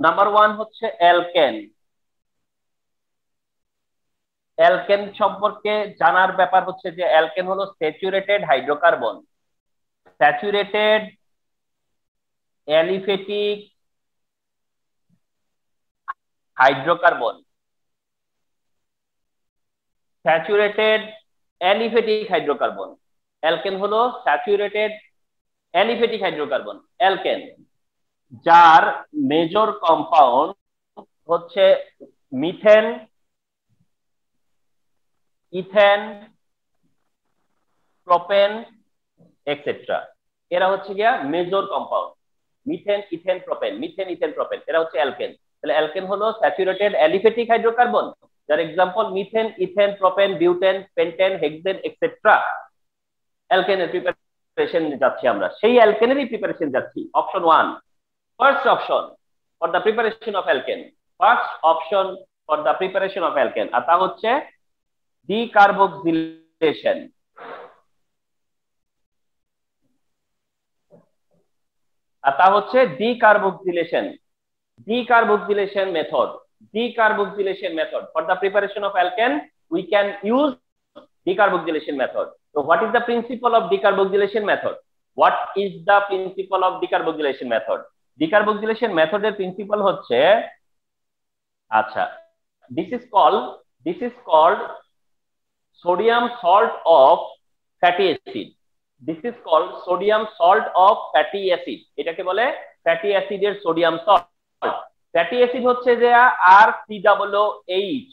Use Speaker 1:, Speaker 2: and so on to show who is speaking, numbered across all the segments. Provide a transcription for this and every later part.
Speaker 1: Number one হচ্ছে alkane alkane সম্পর্কে জানার ব্যাপার হচ্ছে যে অ্যালকেন হলো saturated hydrocarbon saturated aliphatic hydrocarbon saturated aliphatic hydrocarbon alkane হলো স্যাচুরেটেড অ্যালিফেটিক হাইড্রোকার্বন অ্যালকেন যার মেজর কম্পাউন্ড হচ্ছে মিথেন ইথেন প্রোপেন এক্সেট্রা এরা হচ্ছে গিয়া major compound methane ethane propane methane ethane propane এরা হচ্ছে অ্যালকেন তাহলে অ্যালকেন হলো স্যাচুরেটেড অ্যালিফেটিক হাইড্রোকার্বন যার example methane ethane propane butane pentane hexane etcetera অ্যালকেনের preparation যাচ্ছি আমরা। সেই অ্যালকেনেরই প্রিপারেশন যাচ্ছি option one first option for the preparation of alkane First option for the preparation of alkane আর তা decarboxylation আর তা হচ্ছে decarboxylation decarboxylation method decarboxylation method for the preparation of alkane we can use decarboxylation method so what is the principle of decarboxylation method what is the principle of decarboxylation method decarboxylation method এর principle হচ্ছে আচ্ছা this is call this is called sodium salt of fatty acid this is called sodium salt of fatty acid এটাকে বলে fatty অ্যাসিডের sodium salt fatty acid হচ্ছে যে R C double O H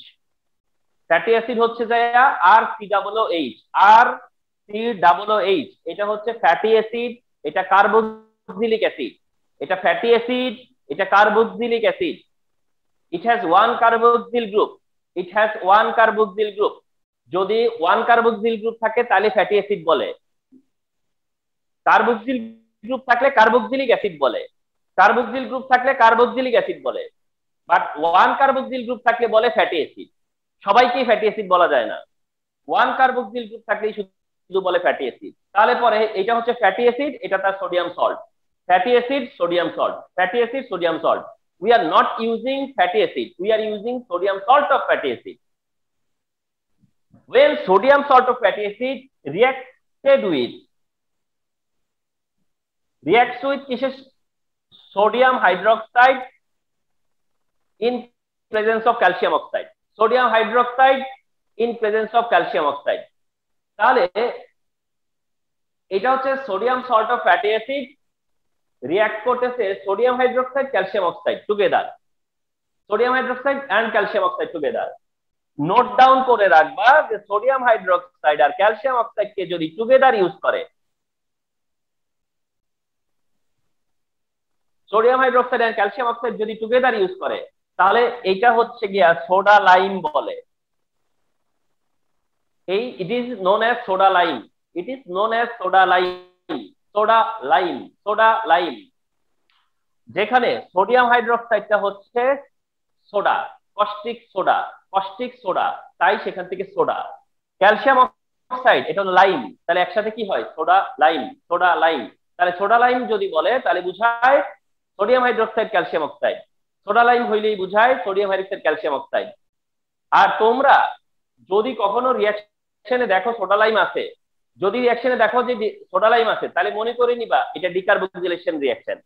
Speaker 1: fatty acid হচ্ছে যে R C double O H R C double O H এটা হচ্ছে fatty acid এটা কার্বোক্সিলিক অ্যাসিড এটা ফ্যাটি অ্যাসিড এটা carboxylic acid it has one carboxyl group it has one carboxyl group যদি one carboxyl group থাকে, তাহলে fatty acid বলে। Carboxyl group থাকলে কার্বক্সিলিক অ্যাসিড বলে। কার্বক্সিল গ্রুপ থাকলে কার্বক্সিলিক অ্যাসিড বলে। বাট ওয়ান কার্বক্সিল গ্রুপ থাকলে বলে ফ্যাটি অ্যাসিড সবাইকেই ফ্যাটি অ্যাসিড বলা যায় না। ওয়ান কার্বক্সিল গ্রুপ থাকলেই শুধু বলে ফ্যাটি অ্যাসিড তাহলে পরে এটা হচ্ছে ফ্যাটি অ্যাসিড এটা তার sodium salt fatty acid, sodium salt fatty acid sodium salt we are not using fatty acid we are using sodium salt of fatty acid when sodium salt of fatty acid reacted with reacts with sodium hydroxide in presence of calcium oxide sodium hydroxide in presence of calcium oxide তাহলে এটা হচ্ছে sodium salt of fatty acid react করতেছে sodium hydroxide calcium oxide together sodium hydroxide and calcium oxide together note down করে রাখবা যে sodium hydroxide আর calcium oxide কে যদি টুগেদার ইউজ করে sodium hydroxide and calcium oxide যদি টুগেদার ইউজ করে, তাহলে এইটা হচ্ছে গিয়া সোডা লাইম বলে। এই it is known as soda lime it is known as soda lime soda lime soda lime. যেখানে সোডিয়াম হাইড্রোক্সাইডটা হচ্ছে soda, caustic soda caustic soda, তাই সেখান থেকে সোডা। ক্যালসিয়াম অক্সাইড, এটা হলো লাইম, তাহলে একসাথে কি হয়? Soda lime soda lime. তাহলে সোডা লাইম যদি বলে, তাহলে বুঝায় sodium hydroxide, calcium oxide. Soda lime হইলেই বুঝায় সোডিয়াম হাইড্রোক্সাইড, ক্যালসিয়াম অক্সাইড। আর তোমরা যদি কখনো রিয়াকশনে দেখো সোডা লাইম আছে যদি রিয়াকশনে দেখো যে সোডালাইম আছে, তাহলে মনে করে নিবা এটা ডিকার্বক্সিলেশন রিয়াকশন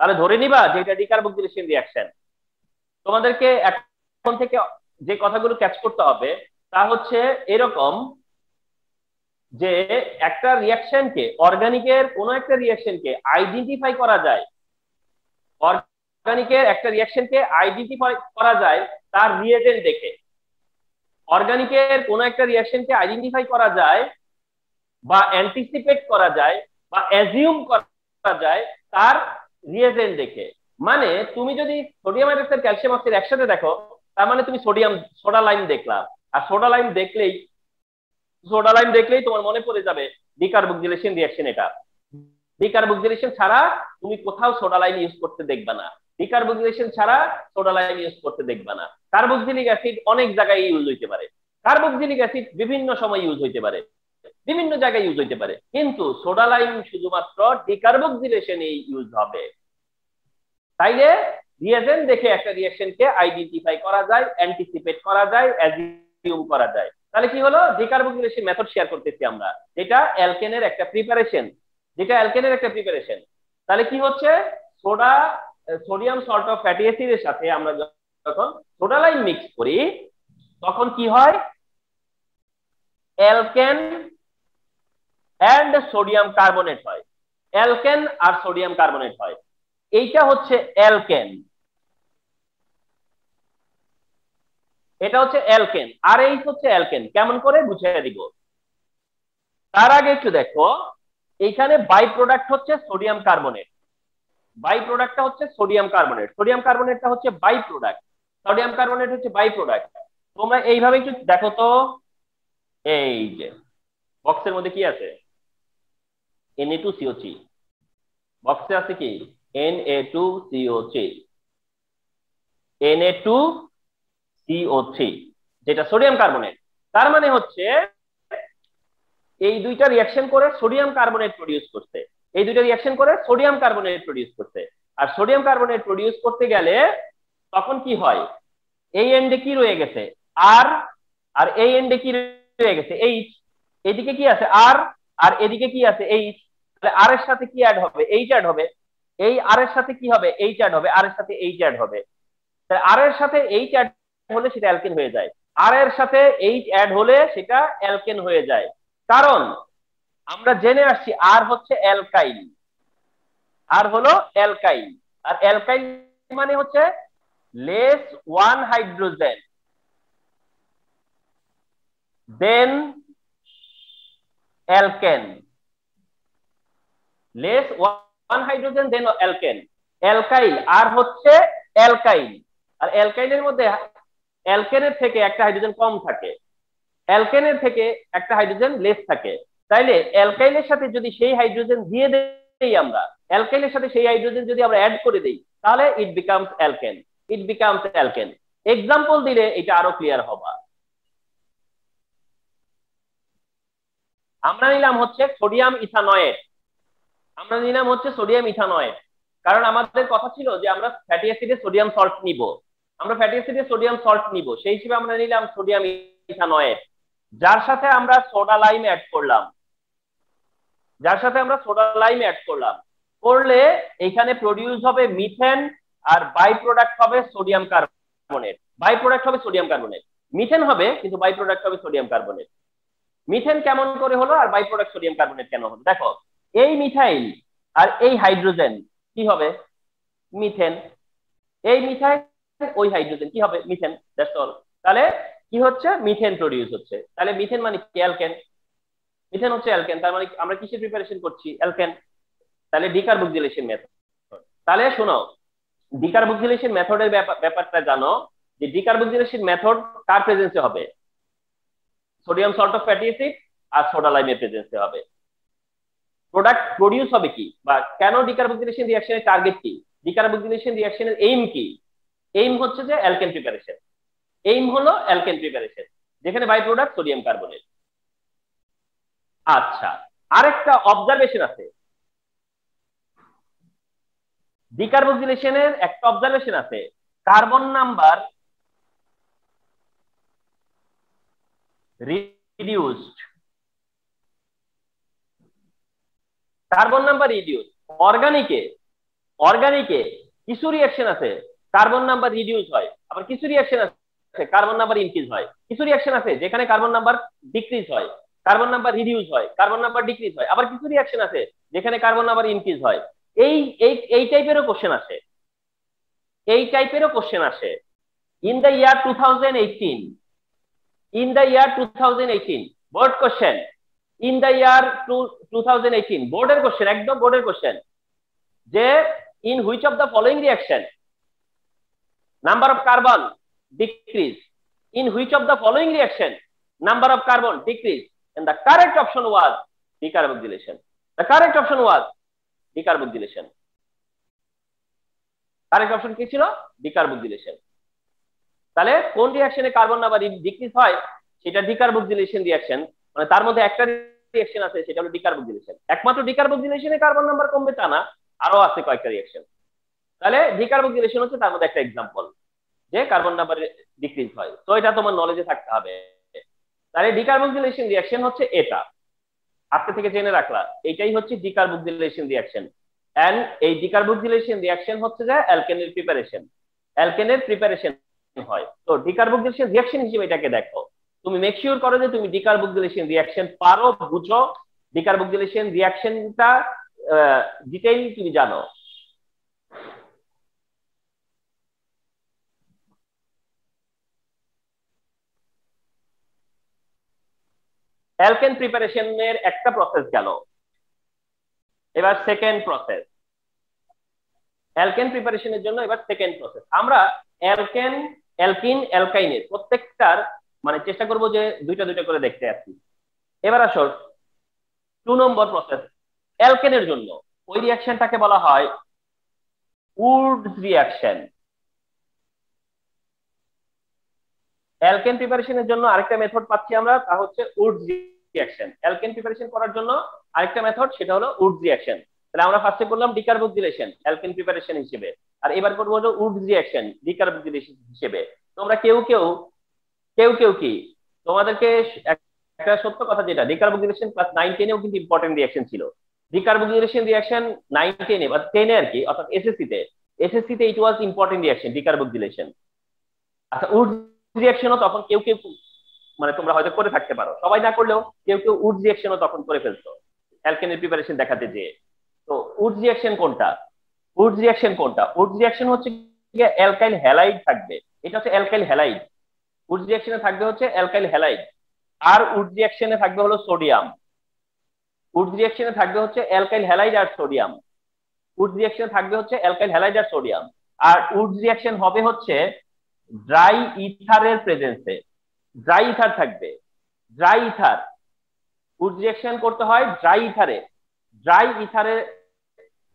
Speaker 1: তাহলে ধরে নিবা যে এটা ডিকার্বক্সিলেশন রিয়াকশন তোমাদেরকে এখন থেকে যে কথাগুলো ক্যাচ করতে হবে, তা হচ্ছে এরকম যে একটা রিয়াকশনকে অর্গানিকের কোন একটা রিয়াকশনকে আইডেন্টিফাই করা যায়। অর্গানিকের একটা রিয়াকশনকে আইডেন্টিফাই করা যায় তার রিয়েজেন্ট দেখে। অর্গানিকের কোন একটা রিয়াকশনকে আইডেন্টিফাই করা যায় বা অ্যান্টিসিপেট করা যায় বা অ্যাজিউম করা যায় তার রিয়েজেন্ট দেখে। মানে তুমি যদি সোডিয়াম হাইড্রোক্সাইড ক্যালসিয়াম অক্সাইড একসাথে দেখো, তার মানে তুমি সোডিয়াম সোডা লাইন দেখলাম আর সোডা লাইন দেখলেই সোডা লাইন দেখলেই তোমার মনে পড়ে যাবে ডিকার্বক্সিলেশন রিয়াকশন এটা। ডিকার্বক্সিলেশন ছাড়া তুমি কোথাও সোডা লাইন ইউজ করতে দেখবে না। ডিকার্বক্সিলেশন ছাড়া সোডা লাইন ইউজ করতে দেখবে না। কার্বক্সিলিক অ্যাসিড অনেক জায়গায় ইউজ হইতে পারে। কার্বক্সিলিক অ্যাসিড বিভিন্ন সময় ইউজ হইতে পারে। বিভিন্ন জায়গায় ইউজ হইতে পারে। কিন্তু সোডা লাইম শুধুমাত্র ডিকার্বক্সিলেশনে ইউজ হবে। তাইলে রিয়েজেন্ট দেখে একটা রিয়াকশনকে আইডেন্টিফাই করা যায় অ্যান্টিসিপেট করা যায় অ্যাজিউম করা যায়। তাহলে কি হলো? ডিকার্বোক্সিলেশন মেথড শেয়ার করতেছি আমরা, যেটা অ্যালকেনের একটা প্রিপারেশন যেটা অ্যালকেনের একটা প্রিপারেশন তাহলে কি হচ্ছে? Soda sodium salt of fatty অ্যাসিডের সাথে আমরা যখন সোডা লাইন মিক্স করি, তখন কি হয়? অ্যালকেন অ্যান্ড সোডিয়াম কার্বনেট হয়। অ্যালকেন আর সোডিয়াম কার্বনেট হয়। এইটা হচ্ছে অ্যালকেন এটা হচ্ছে অ্যালকেন আর এই হচ্ছে অ্যালকেন কেমন করে? বুঝিয়ে দিব। তার আগে একটু দেখো। এইখানে বাই প্রোডাক্ট হচ্ছে সোডিয়াম কার্বনেট বাই প্রোডাক্টটা হচ্ছে সোডিয়াম কার্বনেট সোডিয়াম কার্বনেটটা হচ্ছে বাই প্রোডাক্ট সোডিয়াম কার্বনেট হচ্ছে বাই প্রোডাক্ট তোমরা এইভাবে একটু দেখো তো। এই যে বক্সের মধ্যে কি আছে? N A two CO three বক্সে আছে কি? N A two CO three N A two CO three যেটা সোডিয়াম কার্বনেট তার মানে হচ্ছে, এই দুইটা রিয়াকশন করে সোডিয়াম কার্বনেট প্রডিউস করতে। এই দুইটা রিয়াকশন করে সোডিয়াম কার্বনেট প্রডিউস করতে। আর সোডিয়াম কার্বনেট প্রডিউস করতে গেলে তখন কি হয়? এই এন্ডে কি রয়ে গেছে? আর আর এই এন্ডে কি রয়ে গেছে? এইচ এদিকে কি আছে? আর আর এদিকে কি আছে? এইচ তাহলে আর এর সাথে কি অ্যাড হবে? এইচ অ্যাড হবে, এই আর এর সাথে কি হবে? এইচ অ্যাড হবে আর এর সাথে এইচ অ্যাড হবে। তাহলে আর এর সাথে এইচ অ্যাড হলে সেটা অ্যালকেন হয়ে যায়। আর এর সাথে এইচ অ্যাড হলে সেটা অ্যালকেন হয়ে যায়। কারণ আমরা জেনে আসছি আর হচ্ছে অ্যালকাইল আর হলো অ্যালকাইল আর অ্যালকাইল মানে হচ্ছে less one hydrogen then alkane less one hydrogen then alkane alkyl R হচ্ছে অ্যালকাইল আর অ্যালকাইলের মধ্যে অ্যালকেনের থেকে একটা হাইড্রোজেন কম থাকে। অ্যালকেনের থেকে একটা হাইড্রোজেন লেস থাকে। তাইলে অ্যালকাইলের সাথে যদি সেই হাইড্রোজেন দিয়ে দেই আমরা অ্যালকাইলের সাথে সেই হাইড্রোজেন যদি আমরা অ্যাড করে দেই, তাহলে it becomes alkane it becomes alkane example দিলে এটা আরও ক্লিয়ার হবা। আমরা নিলাম হচ্ছে সোডিয়াম ইথানয়েড আমরা নিলাম হচ্ছে সোডিয়াম ইথানয়েড কারণ আমাদের কথা ছিল যে আমরা ফ্যাটি অ্যাসিডে সোডিয়াম সল্ট নিব। আমরা ফ্যাটি অ্যাসিডে সোডিয়াম সল্ট নিব। সেই হিসেবে আমরা নিলাম সোডিয়াম ইথানয়েড যার সাথে আমরা সোডা লাইম অ্যাড করলাম। যার সাথে আমরা সোডা লাইম অ্যাড করলাম। করলে এখানে প্রডিউস হবে মিথেন আর বাই প্রোডাক্ট হবে সোডিয়াম কার্বনেট বাই প্রোডাক্ট হবে সোডিয়াম কার্বনেট মিথেন হবে, কিন্তু বাই প্রোডাক্ট হবে সোডিয়াম কার্বনেট মিথেন কেমন করে হলো আর বাই প্রোডাক্ট সোডিয়াম কার্বনেট কেন হলো? দেখো এই মিথাইল আর এই হাইড্রোজেন কি হবে? মিথেন। এই মিথাইল, ওই হাইড্রোজেন, কি হবে? মিথেন দ্যাটস অল তাহলে কি হচ্ছে? মিথেন প্রডিউস হচ্ছে। তাহলে মিথেন মানে কি? অ্যালকেন। মিথেন হচ্ছে অ্যালকেন, তার মানে আমরা কিসের প্রিপারেশন করছি? অ্যালকেন। তাহলে ডিকার্বক্সিলেশন মেথড তাহলে শোনো ডিকার্বক্সিলেশন মেথডের ব্যাপারটা জানো, যে ডিকার্বক্সিলেশন মেথড কার প্রেজেন্সে হবে? Sodium salt of fatty acid R soda লাইমের প্রেজেন্সে হবে। প্রোডাক্ট প্রডিউস হবে কি? বা কেন ডিকার্বক্সিলেশন রিঅ্যাকশনের টার্গেট কি? ডিকার্বক্সিলেশন রিঅ্যাকশনের এইম কি? এইম হচ্ছে যে অ্যালকেন প্রিপারেশন এইম হলো অ্যালকেন প্রিপারেশন যেখানে বাই প্রোডাক্ট সোডিয়াম কার্বনেট আচ্ছা আরেকটা অবজারভেশন আছে। ডিকার্বক্সিলেশনের একটা অবজারভেশন আছে। Carbon number reduced carbon number reduce অর্গানিকে অর্গানিকে কিছু রিয়াকশন আছে কার্বন নাম্বার রিডিউস হয়, আবার কিছু রিয়াকশন আছে কার্বন নাম্বার ইনক্রিজ হয়। কিছু রিয়াকশন আছে, যেখানে কার্বন নাম্বার ডিক্রিজ হয় কার্বন নাম্বার রিডিউস হয় কার্বন নাম্বার ডিক্রিজ হয়, আবার কিছু রিয়াকশন আছে, যেখানে কার্বন নাম্বার ইনক্রিজ হয়। এই এই এই টাইপেরও কোশ্চেন আসে। এই টাইপেরও কোশ্চেন আসে। In the year two thousand eighteen in the year two thousand eighteen board question in the year two two thousand eighteen বোর্ডের কোশ্চেন একদম বোর্ডের কোশ্চেন যে in which of the following reaction number of carbon decrease in which of the following reaction number of carbon decreased and the correct option was decarboxylation the correct option was decarboxylation correct option কি ছিল? Decarboxylation তাহলে কোন রিঅ্যাকশনে carbon number decrease হয়? সেটা decarboxylation reaction মানে তার মধ্যে একটা রিঅ্যাকশন আছে, সেটা হলো ডিকার্বক্সিলেশন একমাত্র ডিকার্বক্সিলেশনে কার্বন নাম্বার কমবে তা না, আরও আছে কয়েকটা রিঅ্যাকশন তাহলে ডিকার্বক্সিলেশন হচ্ছে তার মধ্যে একটা এক্সাম্পল যে কার্বন নাম্বার ডিক্রিজ হয়। তো এটা তোমার নলেজে থাকতে হবে। তাহলে ডিকার্বক্সিলেশন রিয়াকশন হচ্ছে এটা। আজকে থেকে জেনে রাখলা, এটাই হচ্ছে ডিকার্বক্সিলেশন রিয়াকশন এন্ড এই ডিকার্বক্সিলেশন রিয়াকশন হচ্ছে যে অ্যালকেনের প্রিপারেশন অ্যালকেনের প্রিপারেশন হয়। তো ডিকার্বক্সিলেশন রিয়াকশন হিসেবে এটাকে দেখো। তুমি মেক শিওর করো যে তুমি ডিকার্বক্সিলেশন রিয়াকশন পারো, বুঝো। ডিকার্বক্সিলেশন রিয়াকশনটা ডিটেইল তুমি জানো। অ্যালকেন প্রিপারেশনের একটা প্রসেস গেল। এবার সেকেন্ড প্রসেস অ্যালকেন প্রিপারেশনের জন্য এবার সেকেন্ড প্রসেস আমরা অ্যালকেন অ্যালকিন অ্যালকাইনের প্রত্যেকটার মানে চেষ্টা করব যে দুইটা দুইটা করে দেখতে আসছি এবার আসো টু নম্বর প্রসেস অ্যালকেনের জন্য। ওই রিয়াকশনটাকে বলা হয় উডস রিয়াকশন অ্যালকেন প্রিপারেশনের জন্য আরেকটা মেথড পাচ্ছি আমরা, তা হচ্ছে উডস রিয়াকশন অ্যালকেন প্রিপারেশন করার জন্য আরেকটা মেথড সেটা হলো উডস রিয়াকশন তাহলে আমরা ফার্স্টে করলাম ডিকার্বক্সিলেশন অ্যালকেন প্রিপারেশন হিসেবে। আর এবার করব হলো উডস রিয়াকশন ডিকার্বক্সিলেশন হিসেবে। তোমরা কেউ কেউ কেউ কেউ কি? তোমাদেরকে একটা সত্য কথা যেটা ডিকার্বক্সিলেশন ক্লাস নাইন টেনেও কিন্তু ইম্পর্টেন্ট রিয়াকশন ছিল। ডিকার্বক্সিলেশন রিয়াকশন নাইন টেনে বা টেনে আর কি, অর্থাৎ এসএসসি তে। এসএসসি তে it was important reaction decarboxylation আচ্ছা উডস রিয়াকশনও তখন কেউ কেউ মানে তোমরা হয়তো করে থাকতে পারো। সবাই না করলেও কেউ কেউ উড রিয়াকশনও তখন করে ফেলতো। অ্যালকেনের প্রিপারেশন দেখাতে যেয়ে। তো উড রিয়াকশন কোনটা? উড রিয়াকশন কোনটা? উড রিয়াকশন হচ্ছে অ্যালকাইল হ্যালাইড থাকবে। এটা হচ্ছে অ্যালকাইল হ্যালাইড উড রিয়াকশনে থাকবে হচ্ছে অ্যালকাইল হ্যালাইড, আর উড রিয়াকশনে থাকবে হলো সোডিয়াম। উড রিয়াকশনে থাকবে হচ্ছে অ্যালকাইল হ্যালাইড আর সোডিয়াম। উড রিয়াকশনে থাকবে হচ্ছে অ্যালকাইল হ্যালাইড আর সোডিয়াম। আর উড রিয়াকশন হবে হচ্ছে ড্রাই ইথারের প্রেজেন্সে। ড্রাই ইথার থাকবে। Dry ether. উড রিয়াকশন করতে হয় ড্রাই ইথারে। ড্রাই ইথারে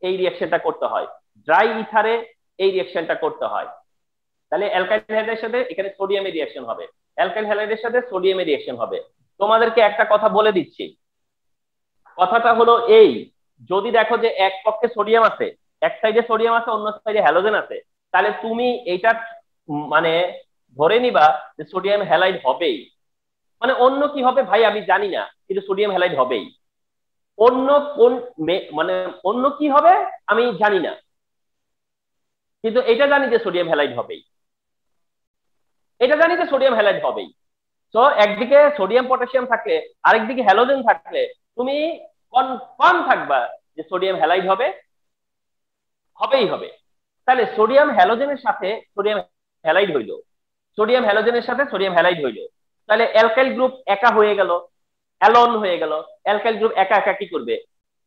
Speaker 1: এই রিয়াকশনটা করতে হয়। ড্রাই ইথারে এই রিয়াকশনটা করতে হয়। তাহলে অ্যালকাইল হ্যালাইডের সাথে এখানে সোডিয়ামের রিয়াকশন হবে। অ্যালকাইল হ্যালাইডের সাথে সোডিয়ামের রিয়াকশন হবে। তোমাদেরকে একটা কথা বলে দিচ্ছি। কথাটা হলো এই, যদি দেখো যে এক পক্ষে সোডিয়াম আছে, এক সাইডে সোডিয়াম আছে, অন্য সাইডে হ্যালোজেন আছে, তাহলে তুমি এইটা মানে ধরে নিবা যে সোডিয়াম হ্যালাইড হবেই। মানে অন্য কি হবে ভাই আমি জানি না, কিন্তু সোডিয়াম হ্যালাইড হবেই। অন্য কোন মানে অন্য কি হবে আমি জানি না। কিন্তু এটা জানি যে সোডিয়াম হ্যালাইড হবেই। এটা জানি যে সোডিয়াম হ্যালাইড হবেই। তো একদিকে সোডিয়াম পটাশিয়াম থাকলে, আরেকদিকে হ্যালোজেন থাকলে, তুমি কনফার্ম থাকবা যে সোডিয়াম হ্যালাইড হবে, হবেই হবে। তাহলে সোডিয়াম হ্যালোজেনের সাথে সোডিয়াম হ্যালাইড হইল। সোডিয়াম হ্যালোজেনের সাথে সোডিয়াম হ্যালাইড হইল। তাহলে অ্যালকাইল গ্রুপ একা হয়ে গেল অ্যালন হয়ে গেল। অ্যালকাইল গ্রুপ একা একা কি করবে?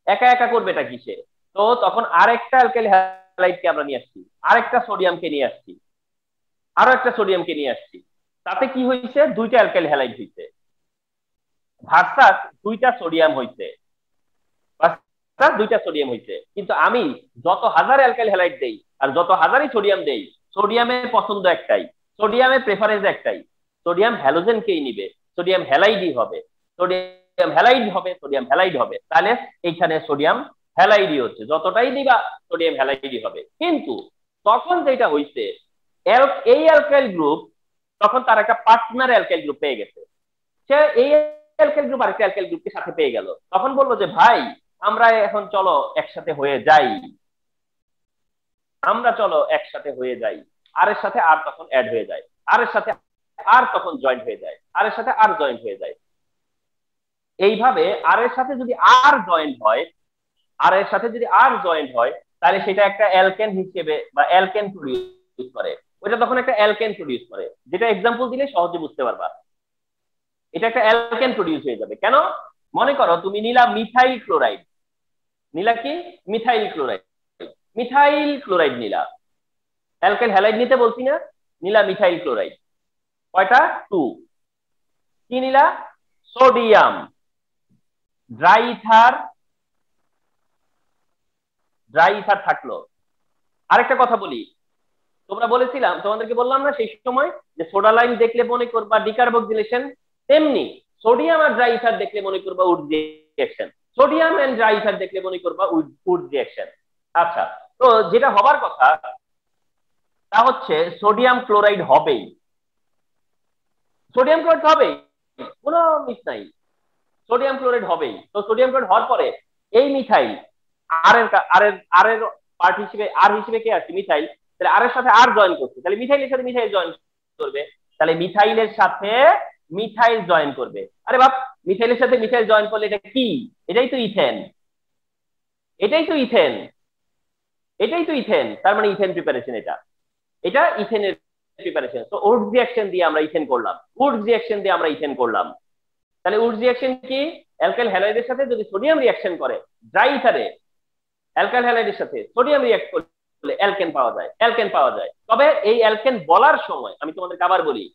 Speaker 1: একা একা করবে এটা কিসে? তো তখন আরেকটা অ্যালকাইল হ্যালাইডকে আমরা নিয়ে আসছি, আরেকটা সোডিয়ামকে নিয়ে আসছি। আরও একটা সোডিয়ামকে নিয়ে আসছি। তাতে কি হয়েছে দুইটা অ্যালকাইল হ্যালাইড হয়েছে ভার্সাস দুইটা সোডিয়াম হয়েছে দুইটা সোডিয়াম হয়েছে কিন্তু আমি যত হাজার অ্যালকাইল হ্যালাইড দেই আর যত হাজারই সোডিয়াম দেই সোডিয়ামের পছন্দ একটাই। সোডিয়ামের প্রেফারেন্স একটাই। সোডিয়াম হ্যালোজেন হ্যালোজেনকেই নিবে। সোডিয়াম হ্যালাইডই হবে। সোডিয়াম হ্যালাইড হবে সোডিয়াম হ্যালাইড হবে। তাহলে এইখানে সোডিয়াম হ্যালাইডই হচ্ছে। যতটাই দিবা সোডিয়াম হ্যালাইডই হবে। কিন্তু তখন যেটা হইছে এই অ্যালকাইল গ্রুপ তখন তার একটা পার্টনার অ্যালকাইল গ্রুপ পেয়ে গেছে। সে এই অ্যালকাইল গ্রুপ আরেকটা অ্যালকাইল গ্রুপকে সাথে পেয়ে গেল। তখন বলব যে, ভাই, আমরা এখন চলো একসাথে হয়ে যাই। আমরা চলো একসাথে হয়ে যাই। আর এর সাথে আর তখন অ্যাড হয়ে যায়। আর এর সাথে আর তখন জয়েন্ট হয়ে যায়। আর এর সাথে আর জয়েন্ট হয়ে যায়। এইভাবে আর এর সাথে যদি আর জয়েন্ট হয় আর এর সাথে যদি আর জয়েন্ট হয়, তাহলে সেটা একটা অ্যালকেন হিসেবে বা অ্যালকেন প্রডিউস করে। ওইটা তখন একটা অ্যালকেন প্রডিউস করে। যেটা এক্সাম্পল দিলে সহজে বুঝতে পারবা। এটা একটা অ্যালকেন প্রডিউস হয়ে যাবে। কেন? মনে করো তুমি নিলা মিথাইল ক্লোরাইড নিলা কি? মিথাইল ক্লোরাইড মিথাইল ক্লোরাইড নিলা। অ্যালকেন হ্যালাইড নিতে বলছি না, নিলা মিথাইল ক্লোরাইড কয়টা? টু কি নিলা? Sodium dry ether dry ether থাকল। আরেকটা কথা বলি। তোমরা বলেছিলাম, তোমাদেরকে বললাম না সেই সময় যে সোডা লাইন দেখলে মনে করবা ডিকার্বক্সিলেশন তেমনি সোডিয়াম আর ড্রাই ইথার দেখলে মনে করবা উড সোডিয়াম এন্ড ড্রাই ইথার দেখলে মনে করবা উড আচ্ছা তো যেটা হবার কথা, তা হচ্ছে সোডিয়াম ক্লোরাইড হবেই। সোডিয়াম ক্লোরাইড হবেই, কোনো মিস নাই। সোডিয়াম ক্লোরাইড হবেই। তো সোডিয়াম ক্লোরাইড হওয়ার পরে এই মিথাইল আর এর আর এর আর এর পার্ট হিসেবে আর হিসেবে কে আছে? মিথাইল। তাহলে আর এর সাথে আর জয়েন করছে। তাহলে মিথাইলের সাথে মিথাইল জয়েন করবে। তাহলে মিথাইলের সাথে মিথাইল জয়েন করবে। আরে বাপ, মিথাইলের সাথে মিথাইল জয়েন করলে এটা কি? এটাই তো ইথেন। এটাই তো ইথেন। এটাই তো ইথেন। তার মানে ইথেন প্রিপারেশন এটা। এটা ইথেনের প্রিপারেশন তো উডস রিঅ্যাকশন দিয়ে আমরা ইথেন করলাম। উডস রিঅ্যাকশন দিয়ে আমরা ইথেন করলাম। তাহলে উডস রিঅ্যাকশন কি? অ্যালকাইল হ্যালাইডের সাথে যদি সোডিয়াম রিঅ্যাকশন করে ড্রাই ইথারে অ্যালকাইল হ্যালাইডের সাথে সোডিয়াম রিঅ্যাক্ট করলে অ্যালকেন পাওয়া যায় অ্যালকেন পাওয়া যায়। তবে এই অ্যালকেন বলার সময়, আমি তোমাদেরকে আবার বলি,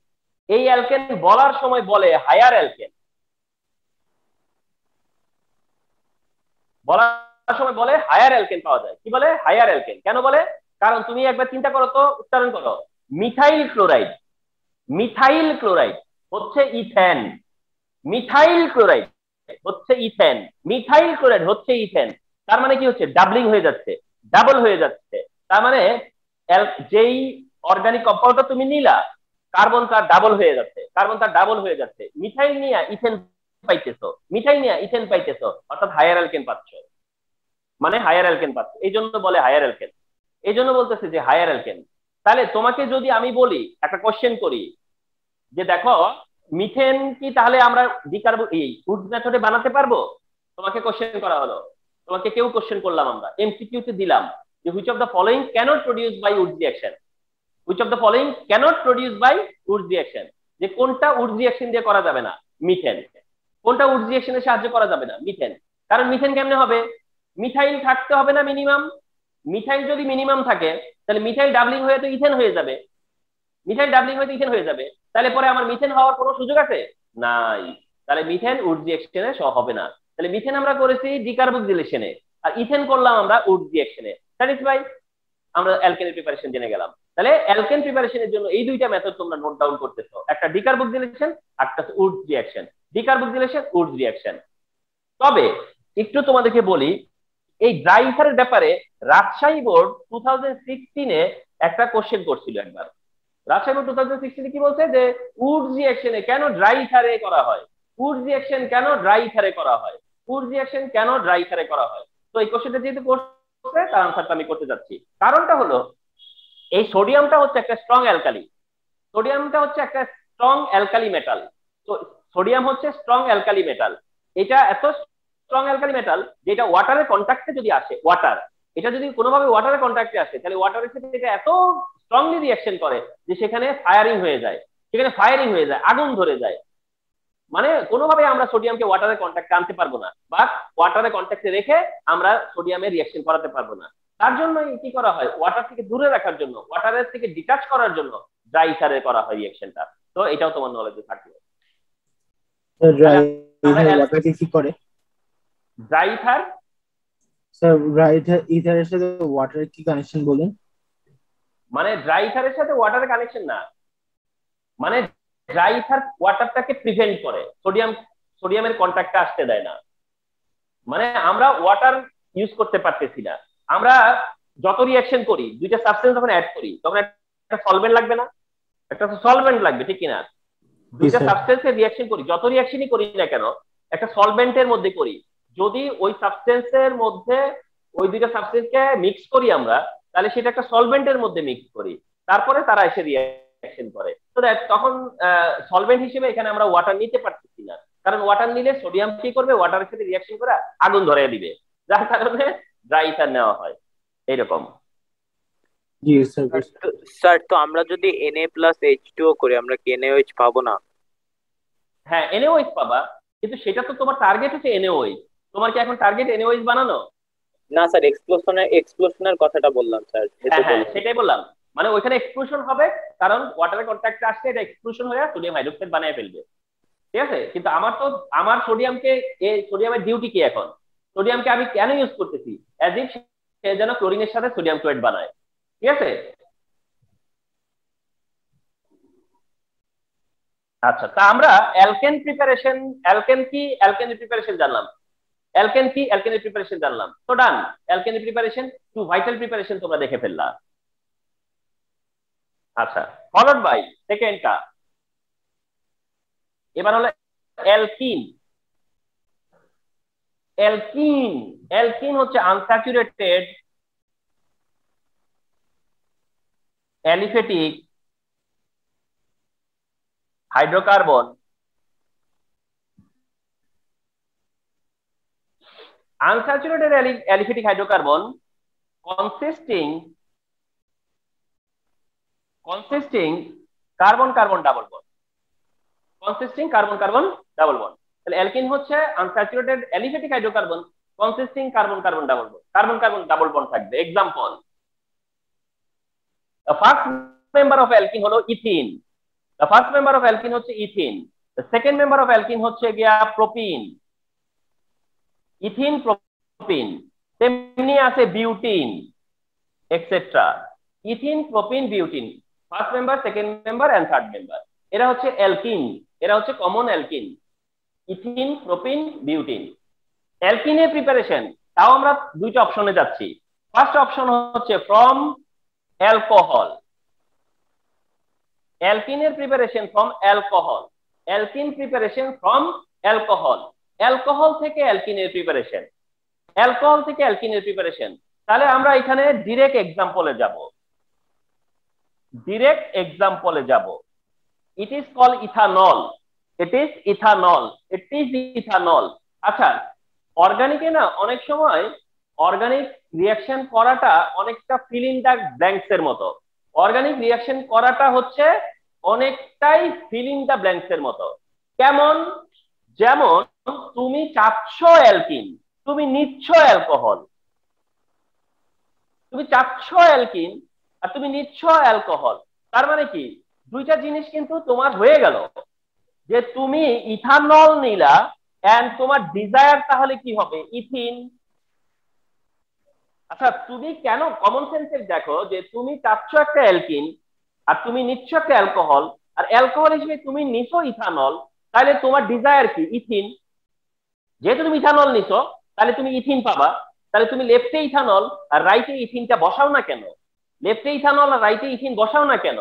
Speaker 1: এই অ্যালকেন বলার সময় বলে হায়ার অ্যালকেন বলার সময় বলে হায়ার অ্যালকেন পাওয়া যায়। কি বলে? হায়ার অ্যালকেন কেন বলে? কারণ তুমি একবার চিন্তা করো তো, উচ্চারণ করো। মিথাইল ক্লোরাইড মিথাইল ক্লোরাইড হচ্ছে ইথেন। মিথাইল ক্লোরাইড হচ্ছে ইথেন। মিথাইল ক্লোরাইড হচ্ছে ইথেন। তার মানে কি হচ্ছে? ডাবলিং হয়ে যাচ্ছে। ডাবল হয়ে যাচ্ছে। তার মানে যেই অর্গানিক কম্পাউন্ডটা তুমি নিলা কার্বন তার ডাবল হয়ে যাচ্ছে কার্বন তার ডাবল হয়ে যাচ্ছে। মিথাইল নিয়ে ইথেন পাইতেছো মিথাইল নিয়ে ইথেন পাইতেছো, অর্থাৎ হায়ার অ্যালকেন পাচ্ছ। মানে হায়ার অ্যালকেন পাচ্ছ, এই জন্য বলে হায়ার অ্যালকেন এই জন্য বলতেছে যে হায়ার অ্যালকেন তাহলে তোমাকে যদি আমি বলি, একটা কোশ্চেন করি, যে দেখো মিথেন কি তাহলে আমরা ডিকার্বো এই উড মেথডে বানাতে পারব? তোমাকে কোশ্চেন করা হলো। তোমাকে কেউ কোশ্চেন করলাম আমরা এমসিকিউ তে দিলাম। যে which of the following cannot produce by would reaction which of the following cannot produce by would reaction যে কোনটা উড রিঅ্যাকশন দিয়ে করা যাবে না? মিথেন কোনটা উড রিঅ্যাকশনের সাহায্যে করা যাবে না? মিথেন কারণ মিথেন কেমনে হবে? মিথাইল থাকতে হবে না মিনিমাম মিথাইল যদি মিনিমাম থাকে, তাহলে মিথাইল ডাবলিং হয়ে তো ইথেন হয়ে যাবে। মিথাইল ডাবলিং হয়ে তো ইথেন হয়ে যাবে। তাহলে পরে আমার মিথেন হওয়ার কোনো সুযোগ আছে? নাই। তাহলে মিথেন উড রিঅ্যাকশনে সহ হবে না। তাহলে মিথেন আমরা করেছি ডিকার্বক্সিলেশনে আর ইথেন করলাম আমরা উড রিঅ্যাকশনে স্যাটিসফাই আমরা অ্যালকেনের প্রিপারেশন জেনে গেলাম। তাহলে অ্যালকেন প্রিপারেশনের জন্য এই দুইটা মেথড তোমরা নোট ডাউন করতেছো। একটা ডিকার্বক্সিলেশন একটা would reaction decarboxylation would reaction তবে একটু তোমাদেরকে বলি, এই ড্রাই ইথারের ব্যাপারে রাজশাহী বোর্ড টু থাউজেন্ড সিক্সটিনে একটা কোশ্চেন করছিল একবার। রাজশাহী বোর্ড টু থাউজেন্ড সিক্সটিনে কি বলছে যে উড রিঅ্যাকশনে কেন ড্রাই ইথারে করা হয়? উড রিঅ্যাকশন কেন ড্রাই ইথারে করা হয়? উড রিঅ্যাকশন কেন ড্রাই ইথারে করা হয়? তো এই কোশ্চেনটা যেহেতু তার আনসারটা আমি করতে যাচ্ছি। কারণটা হলো, এই সোডিয়ামটা হচ্ছে একটা স্ট্রং অ্যালকালি সোডিয়ামটা হচ্ছে একটা স্ট্রং অ্যালকালি মেটাল তো সোডিয়াম হচ্ছে স্ট্রং অ্যালকালি মেটাল এটা এত স্ট্রং অ্যালকালি মেটাল যেটা ওয়াটারের কন্ট্যাক্টে যদি আসে ওয়াটার এটা যদি কোনোভাবে ওয়াটারের কন্ট্যাক্টে আসে, তাহলে ওয়াটারের সাথে এটা এত স্ট্রংলি রিয়াকশন করে যে সেখানে ফায়ারিং হয়ে যায়। সেখানে ফায়ারিং হয়ে যায়, আগুন ধরে যায়। মানে কোনোভাবে আমরা সোডিয়ামকে ওয়াটারের কন্ট্যাক্টে আনতে পারব না বা ওয়াটারের কন্ট্যাক্টে রেখে আমরা সোডিয়ামের রিয়াকশন করাতে পারব না। তার জন্য কি করা হয়? ওয়াটার থেকে দূরে রাখার জন্য ওয়াটারের থেকে ডিটাচ করার জন্য ড্রাই ইথারে করা হয় রিয়াকশনটা তো এটাও তোমার নলেজে থাকবে।
Speaker 2: ড্রাই ওয়াটারকে কি করে?
Speaker 1: ড্রাই ইথার
Speaker 2: স্যার ড্রাই ইথারের সাথে ওয়াটারের কি কানেকশন বলুন?
Speaker 1: মানে ড্রাই ইথারের সাথে ওয়াটারের কানেকশন না। মানে ড্রাই ইথার ওয়াটারটাকে প্রিভেন্ট করে। সোডিয়াম সোডিয়ামের কন্ট্যাক্টে আসতে দেয় না। মানে আমরা ওয়াটার ইউজ করতে পারতেছি না। আমরা যত রিয়াকশন করি দুইটা সাবস্টেন্স যখন অ্যাড করি তখন একটা সলভেন্ট লাগবে না? একটা সলভেন্ট লাগবে ঠিক কিনা? দুইটা সাবস্টেন্সের রিয়াকশন করি। যত রিয়াকশনই করি না কেন একটা সলভেন্টের মধ্যে করি। যদি ওই সাবস্টেন্সের মধ্যে ওই দুইটা সাবস্টেন্সকে মিক্স করি আমরা তাহলে সেটা একটা সলভেন্টের মধ্যে মিক্স করি। তারপরে তারা এসে রিয়াকশন করে। তো তখন সলভেন্ট হিসেবে এখানে আমরা ওয়াটার নিতে পারতেছি না। কারণ ওয়াটার নিলে সোডিয়াম কি করবে? ওয়াটারের সাথে রিয়াকশন করে আগুন ধরে দিবে। যার কারণে ড্রাই ইথার নেওয়া হয়। এইরকম।
Speaker 2: জি স্যার
Speaker 3: স্যার তো আমরা যদি Na প্লাস H2O করি আমরা কি NaOH পাবো না?
Speaker 1: হ্যাঁ NaOH পাবা। কিন্তু সেটা তো তোমার টার্গেট হচ্ছে NaOH তোমার কি এখন টার্গেট NaOH বানানো?
Speaker 3: না স্যার এক্সপ্লোশনের এক্সপ্লোশনের কথাটা বললাম স্যার
Speaker 1: হ্যাঁ হ্যাঁ সেটাই বললাম। মানে ওইখানে এক্সপ্লোশন হবে, কারণ ওয়াটারের কন্ট্যাক্টে আসছে, এটা এক্সপ্লোশন হয়ে সোডিয়াম হাইড্রোক্সাইড বানিয়ে ফেলবে। ঠিক আছে? কিন্তু আমার তো, আমার সোডিয়ামকে সোডিয়ামের ডিউটি কি এখন? সোডিয়ামকে আমি কেন ইউজ করতেছি? অ্যাজ ইফ সে যেন ক্লোরিনের সাথে সোডিয়াম ক্লোরাইড বানায়। ঠিক আছে? আচ্ছা তা আমরা অ্যালকেন প্রিপারেশন অ্যালকেন কি? অ্যালকেন প্রিপারেশন জানলাম। অ্যালকেন কি? অ্যালকেন প্রিপারেশন জানলাম। তো done alkane preparation to vital preparation তোমরা দেখে ফেললা। আচ্ছা ফলোড বাই সেকেন্ডটা এবার হলো অ্যালকিন। অ্যালকিন অ্যালকিন হচ্ছে unsaturated aliphatic hydrocarbon. unsaturated aliphatic hydrocarbon consisting consisting carbon carbon double bond. Consisting carbon carbon double bond. তাহলে অ্যালকিন হচ্ছে unsaturated aliphatic hydrocarbon consisting carbon carbon double bond carbon carbon double bond থাকবে। Example the first member of alkene হলো ethene the first member of alkene হচ্ছে ethene the second member of alkene হচ্ছে গিয়া propene ethene propene তেমনি আছে butene etcetera ethene propene butene first member second member and third member এরা হচ্ছে alkene. এরা হচ্ছে common alkene. Ethene, propene, butene. অ্যালকিনের preparation তাও আমরা দুইটা অপশনে যাচ্ছি। ফার্স্ট অপশন হচ্ছে from alcohol অ্যালকিনের preparation from alcohol alkene preparation from alcohol alcohol থেকে অ্যালকিনের প্রিপারেশন অ্যালকোহল থেকে অ্যালকিনের প্রিপারেশন তাহলে আমরা এখানে ডিরেক্ট এক্সাম্পলে যাব। ডিরেক্ট এক্সাম্পলে যাব। It is call ethanol it is ethanol it is ethanol আচ্ছা অর্গানিকে না, অনেক সময় অর্গানিক রিয়াকশন করাটা অনেকটা ফিল ইন দ্য ব্ল্যাঙ্কস এর মতো। অর্গানিক রিয়াকশন করাটা হচ্ছে অনেকটাই ফিল ইন দ্য ব্ল্যাঙ্কস এর মতো। কেমন? যেমন, তুমি চাচ্ছ অ্যালকিন, তুমি নিচ্ছ অ্যালকোহল। তুমি চাচ্ছ অ্যালকিন আর তুমি নিচ্ছ অ্যালকোহল তার মানে কি? দুইটা জিনিস কিন্তু তোমার হয়ে গেল। যে তুমি ইথানল নিলা এন্ড তোমার ডিজায়ার তাহলে কি হবে? ইথিন। আচ্ছা তুমি কেন কমন সেন্সের দেখো যে তুমি চাচ্ছ একটা অ্যালকিন আর তুমি নিচ্ছ একটা অ্যালকোহল আর অ্যালকোহল হিসেবে তুমি নিছো ইথানল, তাহলে তোমার ডিজায়ার কি? ইথিন। যেহেতু তুমি ইথানল নিছো, তাহলে তুমি ইথিন পাবা। তাহলে তুমি লেফটে ইথানল, আর রাইটে ইথিনটা বসাও না কেন? লেফটে ইথানল আর রাইটে ইথিন বসাও না কেন?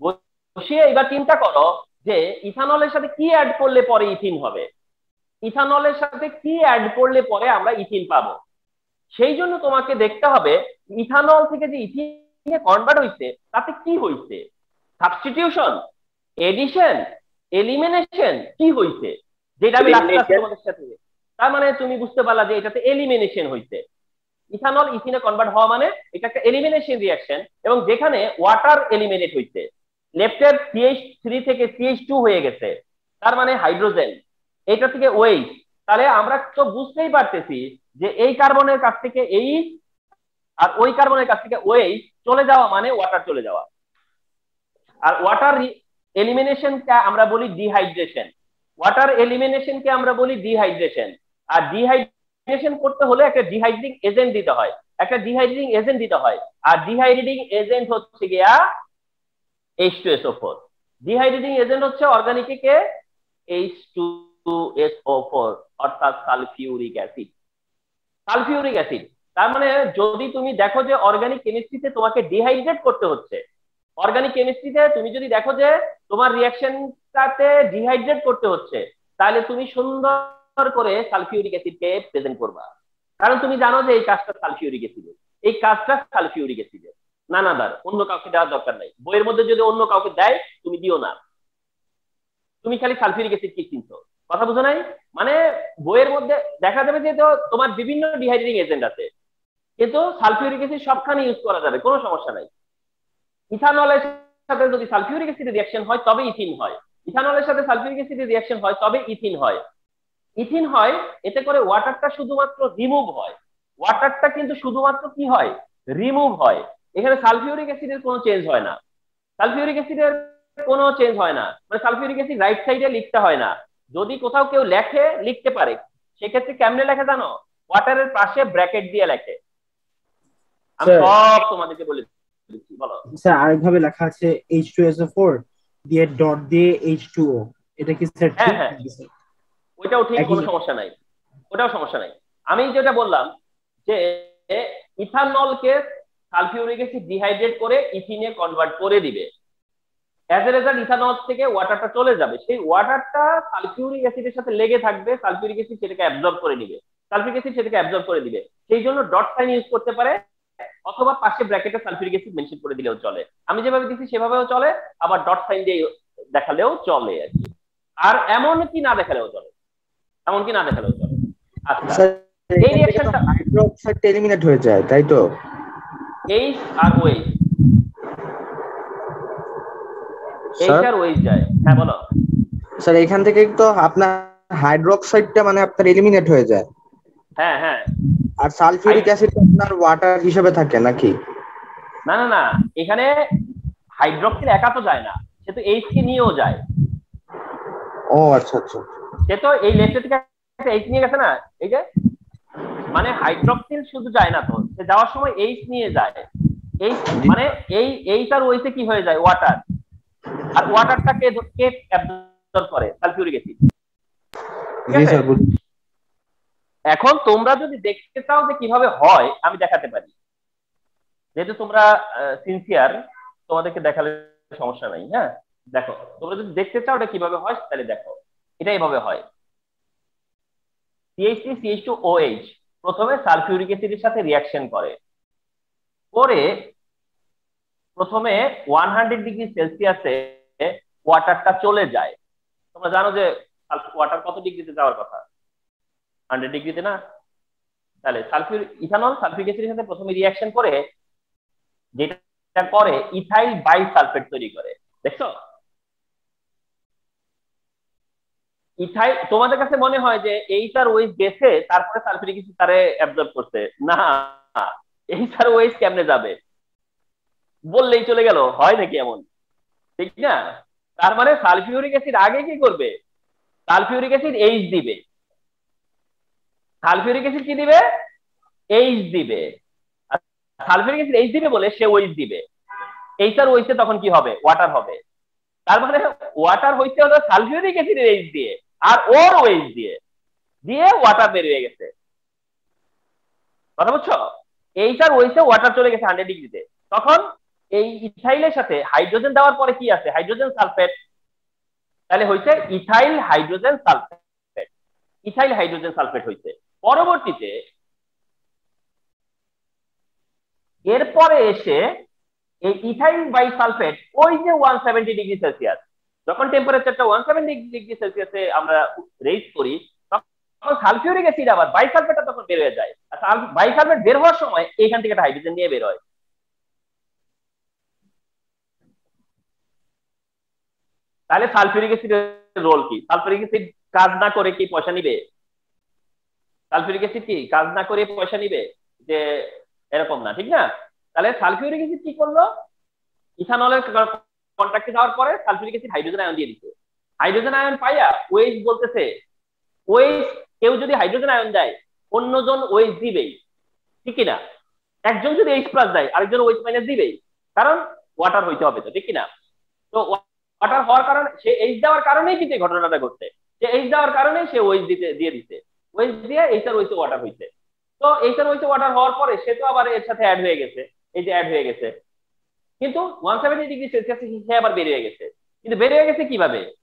Speaker 1: বসিয়ে এবার চিন্তা করো যে ইথানলের সাথে কি অ্যাড করলে পরে ইথিন হবে? ইথানলের সাথে কি অ্যাড করলে পরে আমরা ইথিন পাবো? সেই জন্য তোমাকে দেখতে হবে ইথানল থেকে যে ইথিনে কনভার্ট হইছে তাতে কি হইছে? সাবস্টিটিউশন এডিশন এলিমিনেশন কি হইছে? যেটা আমি তোমাদের সাথে তার মানে তুমি বুঝতে পারলা যে এটাতে এলিমিনেশন হইছে। ইথানল ইথিনে কনভার্ট হওয়া মানে এটা একটা এলিমিনেশন রিয়াকশন এবং যেখানে ওয়াটার এলিমিনেট হইছে। লেফটের সিএইচ থ্রি থেকে সিএইচ টু হয়ে গেছে। তার মানে হাইড্রোজেন এটা থেকে ওয়েট তাহলে আমরা তো বুঝতেই পারতেছি যে এই কার্বনের কাছ থেকে এই আর ওই কার্বনের কাছ থেকে ওয়েট চলে যাওয়া মানে ওয়াটার চলে যাওয়া। আর ওয়াটার এলিমিনেশনকে আমরা বলি ডিহাইড্রেশন ওয়াটার এলিমিনেশনকে আমরা বলি ডিহাইড্রেশন আর ডিহাইড্রেশন করতে হলে একটা ডিহাইড্রিং এজেন্ট দিতে হয়। একটা ডিহাইড্রিং এজেন্ট দিতে হয়। আর ডিহাইড্রিং এজেন্ট হচ্ছে গিয়া H two SO four dehydrating agent হচ্ছে অর্গানিকে এইচ টু ফোর অর্থাৎ সালফিউরিক অ্যাসিড সালফিউরিক অ্যাসিড তার মানে যদি তুমি দেখো যে অর্গানিক কেমিস্ট্রিতে তোমাকে ডিহাইড্রেট করতে হচ্ছে অর্গানিক কেমিস্ট্রিতে তুমি যদি দেখো যে তোমার রিয়াকশনটাতে ডিহাইড্রেট করতে হচ্ছে, তাহলে তুমি সুন্দর করে সালফিউরিক অ্যাসিডকে প্রেজেন্ট করবা। কারণ তুমি জানো যে এই কাজটা সালফিউরিক অ্যাসিডের। এই কাজটা সালফিউরিক অ্যাসিডের। নানাদার অন্য কাউকে দেওয়ার দরকার নাই। বইয়ের মধ্যে যদি অন্য কাউকে দেয়, তুমি দিও না। তুমি খালি সালফিউরিক অ্যাসিড কি চিনছো। কথা বুঝো নাই? মানে বইয়ের মধ্যে দেখা যাবে যে তোমার বিভিন্ন ডিহাইড্রেটিং এজেন্ট আছে। কিন্তু সালফিউরিক অ্যাসিড সবখানে ইউজ করা যাবে, কোনো সমস্যা নাই। ইথানলের সাথে যদি সালফিউরিক অ্যাসিডের রিয়াকশন হয়, তবে ইথিন হয়। ইথানলের সাথে সালফিউরিক অ্যাসিডের রিয়াকশন হয়, তবে ইথিন হয়। ইথিন হয় এতে করে ওয়াটারটা শুধুমাত্র রিমুভ হয়। ওয়াটারটা কিন্তু শুধুমাত্র কি হয়? রিমুভ হয়। এখানে সালফিউরিক অ্যাসিডের কোনো চেঞ্জ হয় না। সালফিউরিক অ্যাসিডের কোনো চেঞ্জ হয় না। মানে সালফিউরিক অ্যাসিড রাইট সাইডে লিখতে হয় না। যদি কোথাও কেউ লেখে লিখতে পারে। সেক্ষেত্রে কেমনে লেখে জানো? ওয়াটারের পাশে ব্র্যাকেট দিয়ে লেখে। আমি সব তোমাদেরকে বলে দিচ্ছি বলো।
Speaker 2: স্যার আরেকভাবে লেখা আছে H2SO4 দিয়ে ডট দিয়ে H2O এটা কি স্যার
Speaker 1: হ্যাঁ হ্যাঁ। ওইটাও ঠিক কোনো সমস্যা নাই। ওটাও সমস্যা নাই। আমি যেটা বললাম যে ইথানলকে সালফিউরিক অ্যাসিড ডিহাইড্রেট করে ইথিনে কনভার্ট করে দিবে। অ্যাজ এ রেজাল্ট ইথানল থেকে ওয়াটারটা চলে যাবে। সেই ওয়াটারটা সালফিউরিক অ্যাসিডের সাথে লেগে থাকবে। সালফিউরিক অ্যাসিড সেটাকে অ্যাবজর্ব করে নিবে। সালফিউরিক অ্যাসিড সেটাকে অ্যাবজর্ব করে দিবে। সেই জন্য ডট সাইন ইউজ করতে পারে অথবা পাশে ব্র্যাকেটে সালফিউরিক অ্যাসিড মেনশন করে দিলেও চলে। আমি যেভাবে দিচ্ছি সেভাবেও চলে আবার ডট সাইন দিয়ে দেখালেও চলে আর কি। আর এমন কি না দেখালেও চলে। এমন কি না দেখালেও চলে। আচ্ছা এই
Speaker 4: হাইড্রোক্সাইড এলিমিনেট হয়ে যায় তাই তো?
Speaker 1: এইচ আর ওয়েজ এইচ আর ওয়েজ যায়। হ্যাঁ বলো।
Speaker 4: স্যার এখান থেকে তো আপনার হাইড্রোক্সাইডটা মানে আপনার এলিমিনেট হয়ে যায়।
Speaker 1: হ্যাঁ হ্যাঁ।
Speaker 4: আর সালফিউরিক অ্যাসিড আপনার ওয়াটার হিসেবে থাকে নাকি?
Speaker 1: না না না। এখানে হাইড্রক্সিল একা তো যায় না। সে তো এইচ কে নিয়েও যায়।
Speaker 4: ও আচ্ছা আচ্ছা।
Speaker 1: সে তো এই থেকে একটা এইচ নিয়ে গেছে না এই যে মানে হাইড্রক্সিল শুধু যায় না তো সে যাওয়ার সময় এইচ নিয়ে যায়। এইচ মানে এই এইচ আর ওইতে কি হয়ে যায়? ওয়াটার আর ওয়াটারটা কে কে অ্যাবজর্ব করে? সালফিউরিক অ্যাসিড এখন তোমরা যদি দেখতে চাও যে কীভাবে হয় আমি দেখাতে পারি। যেহেতু তোমরা সিনসিয়ার তোমাদেরকে দেখালে সমস্যা নাই হ্যাঁ? দেখো তোমরা যদি দেখতে চাও এটা কীভাবে হয় তাহলে দেখো। এটা এইভাবে হয়। সিএইচ সিএইচ টু ওএইচ প্রথমে সালফিউরিক অ্যাসিডের সাথে রিয়াকশন করে। করে প্রথমে ওয়ান হান্ড্রেড ডিগ্রি সেলসিয়াসে ওয়াটারটা চলে যায়। তোমরা জানো যে ওয়াটার কত ডিগ্রিতে যাওয়ার কথা? হান্ড্রেড ডিগ্রিতে না? তাহলে সালফিউর ইথানল সালফিক অ্যাসিডের সাথে প্রথমে রিয়াকশন করে, যেটা করে ইথাইল বাই সালফেট তৈরি করে। দেখছ? ইথাইল তোমাদের কাছে মনে হয় যে এই তার ওয়েস গেছে, তারপরে সালফিউরিক অ্যাসিড তারে অ্যাবজর্ব করছে? না, এই তার ওয়েস কেমনে যাবে? বললেই চলে গেল, হয় নাকি এমন? ঠিক না? তার মানে সালফিউরিক অ্যাসিড আগে কি করবে? সালফিউরিক অ্যাসিড এইচ দিবে। সালফিউরিক অ্যাসিড কি দিবে? এইচ দিবে। সালফিউরিক অ্যাসিড এইচ দিবে বলে সে ওইচ দিবে। এইচ আর ওইচে তখন কি হবে? ওয়াটার হবে। তার মানে ওয়াটার হইতে হলো সালফিউরিক অ্যাসিডের এইচ দিয়ে। আর ওর ওইচ দিয়ে দিয়ে ওয়াটার বের হয়ে গেছে। কথা বুঝছ? এইচ আর ওইচে ওয়াটার চলে গেছে হান্ড্রেড ডিগ্রিতে তখন এই ইথাইলের সাথে হাইড্রোজেন দেওয়ার পরে কি আছে? হাইড্রোজেন সালফেট তাহলে হয়েছে ethyl hydrogen sulphate ethyl hydrogen sulphate হয়েছে পরবর্তীতে এরপরে এসে এই ইথাইল বাই সালফেট ওই যে ওয়ান সেভেন্টি ডিগ্রি সেলসিয়াস যখন টেম্পারেচারটা ওয়ান সেভেন্টি ডিগ্রি সেলসিয়াসে আমরা রেজ করি, তখন সালফিউরিক অ্যাসিড আবার বাইসালফেটটা তখন বের হয়ে যায়। আর বাইসালফেট বের হওয়ার সময় এখান থেকে একটা হাইড্রোজেন নিয়ে বের হয়। তাহলে সালফিউরিক অ্যাসিডের রোল কি? সালফিউরিক অ্যাসিড কাজ না করে কি পয়সা নিবে? সালফিউরিক অ্যাসিড কি? কাজ না করে পয়সা নিবে? যে এরকম না, ঠিক না? তাহলে সালফিউরিক অ্যাসিড কি করল? ইথানলের কন্ট্রাক্টে যাওয়ার পরে সালফিউরিক অ্যাসিড হাইড্রোজেন আয়ন দিয়ে দিচ্ছে। হাইড্রোজেন আয়ন পাইয়া ওয়েজ বলতেছে ওয়েজ কেউ যদি হাইড্রোজেন আয়ন দেয়, অন্যজন ওয়েজ দিবেই। ঠিক না একজন যদি এইচ প্লাস দেয়, আরেকজন ওয়েজ মাইনাস দিবেই। কারণ ওয়াটার হইতে হবে তো, ঠিক না তো ওয়াটার হওয়ার কারণে, সে এইচ দেওয়ার কারণেই কিন্তু ঘটনাটা ঘটছে। সে এইচ দেওয়ার কারণে সে ওয়েজ দিতে, দিয়ে দিতে ওয়েজ দিয়ে এইচআর ওয়েসে ওয়াটার হইছে। তো এইচআর ওয়েসে ওয়াটার হওয়ার পরে সে তো আবার এর সাথে অ্যাড হয়ে গেছে। এই যে অ্যাড হয়ে গেছে। কিন্তু ওয়ান সেভেন্টি ডিগ্রি সেলসিয়াসে সে আবার বের হয়ে গেছে। কিন্তু বের হয়ে গেছে কীভাবে?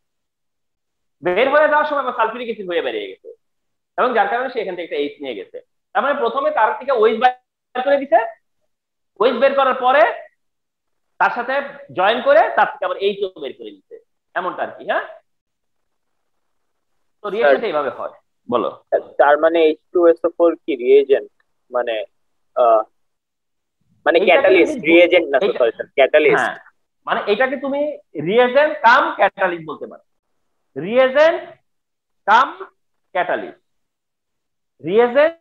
Speaker 1: বের হয়ে যাওয়ার সময় আবার সালফিউরিক অ্যাসিড হয়ে বেরিয়ে গেছে। এবং যার কারণে সে এখান থেকে একটা এইচ নিয়ে গেছে। তার মানে প্রথমে তার থেকে ওয়েজ বের করে দিছে। ওয়েজ বের করার পরে তার সাথে জয়েন করে তার থেকে আবার এইচও বের করে দিচ্ছে এমনটা আর কি হ্যাঁ? তো রিয়েকশনটা এইভাবে হয়। বলো।
Speaker 3: তার মানে H2SO4 কি রিয়েজেন্ট মানে মানে ক্যাটালিস্ট রিএজেন্ট না ক্যাটালিস্ট
Speaker 1: মানে এটাকে তুমি রিয়েজেন্ট কাম ক্যাটালিস্ট বলতে পারো। Reagent cum catalyst reagent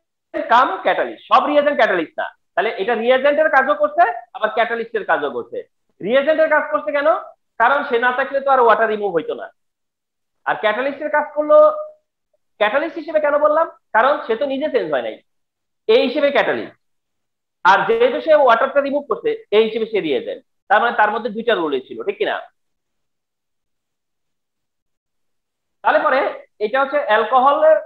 Speaker 1: cum catalyst সব রিয়েজেন্ট ক্যাটালিস্ট না। তাহলে এটা রিয়েজেন্টের কাজও করছে আবার ক্যাটালিস্টের কাজও করছে। রিয়েজেন্টের কাজ করছে কেন? কারণ সে না থাকলে তো আর ওয়াটার রিমুভ হইতো না। আর ক্যাটালিস্টের কাজ করল ক্যাটালিস্ট হিসেবে কেন বললাম? কারণ সে তো নিজে চেঞ্জ হয় নাই। এই হিসেবে ক্যাটালিস্ট আর যেহেতু সে ওয়াটারটা রিমুভ করছে এই হিসেবে সে রিয়েজেন্ট তার মানে তার মধ্যে দুইটা রোলে ছিল, ঠিক কিনা? তাহলে পরে এটা হচ্ছে অ্যালকোহলের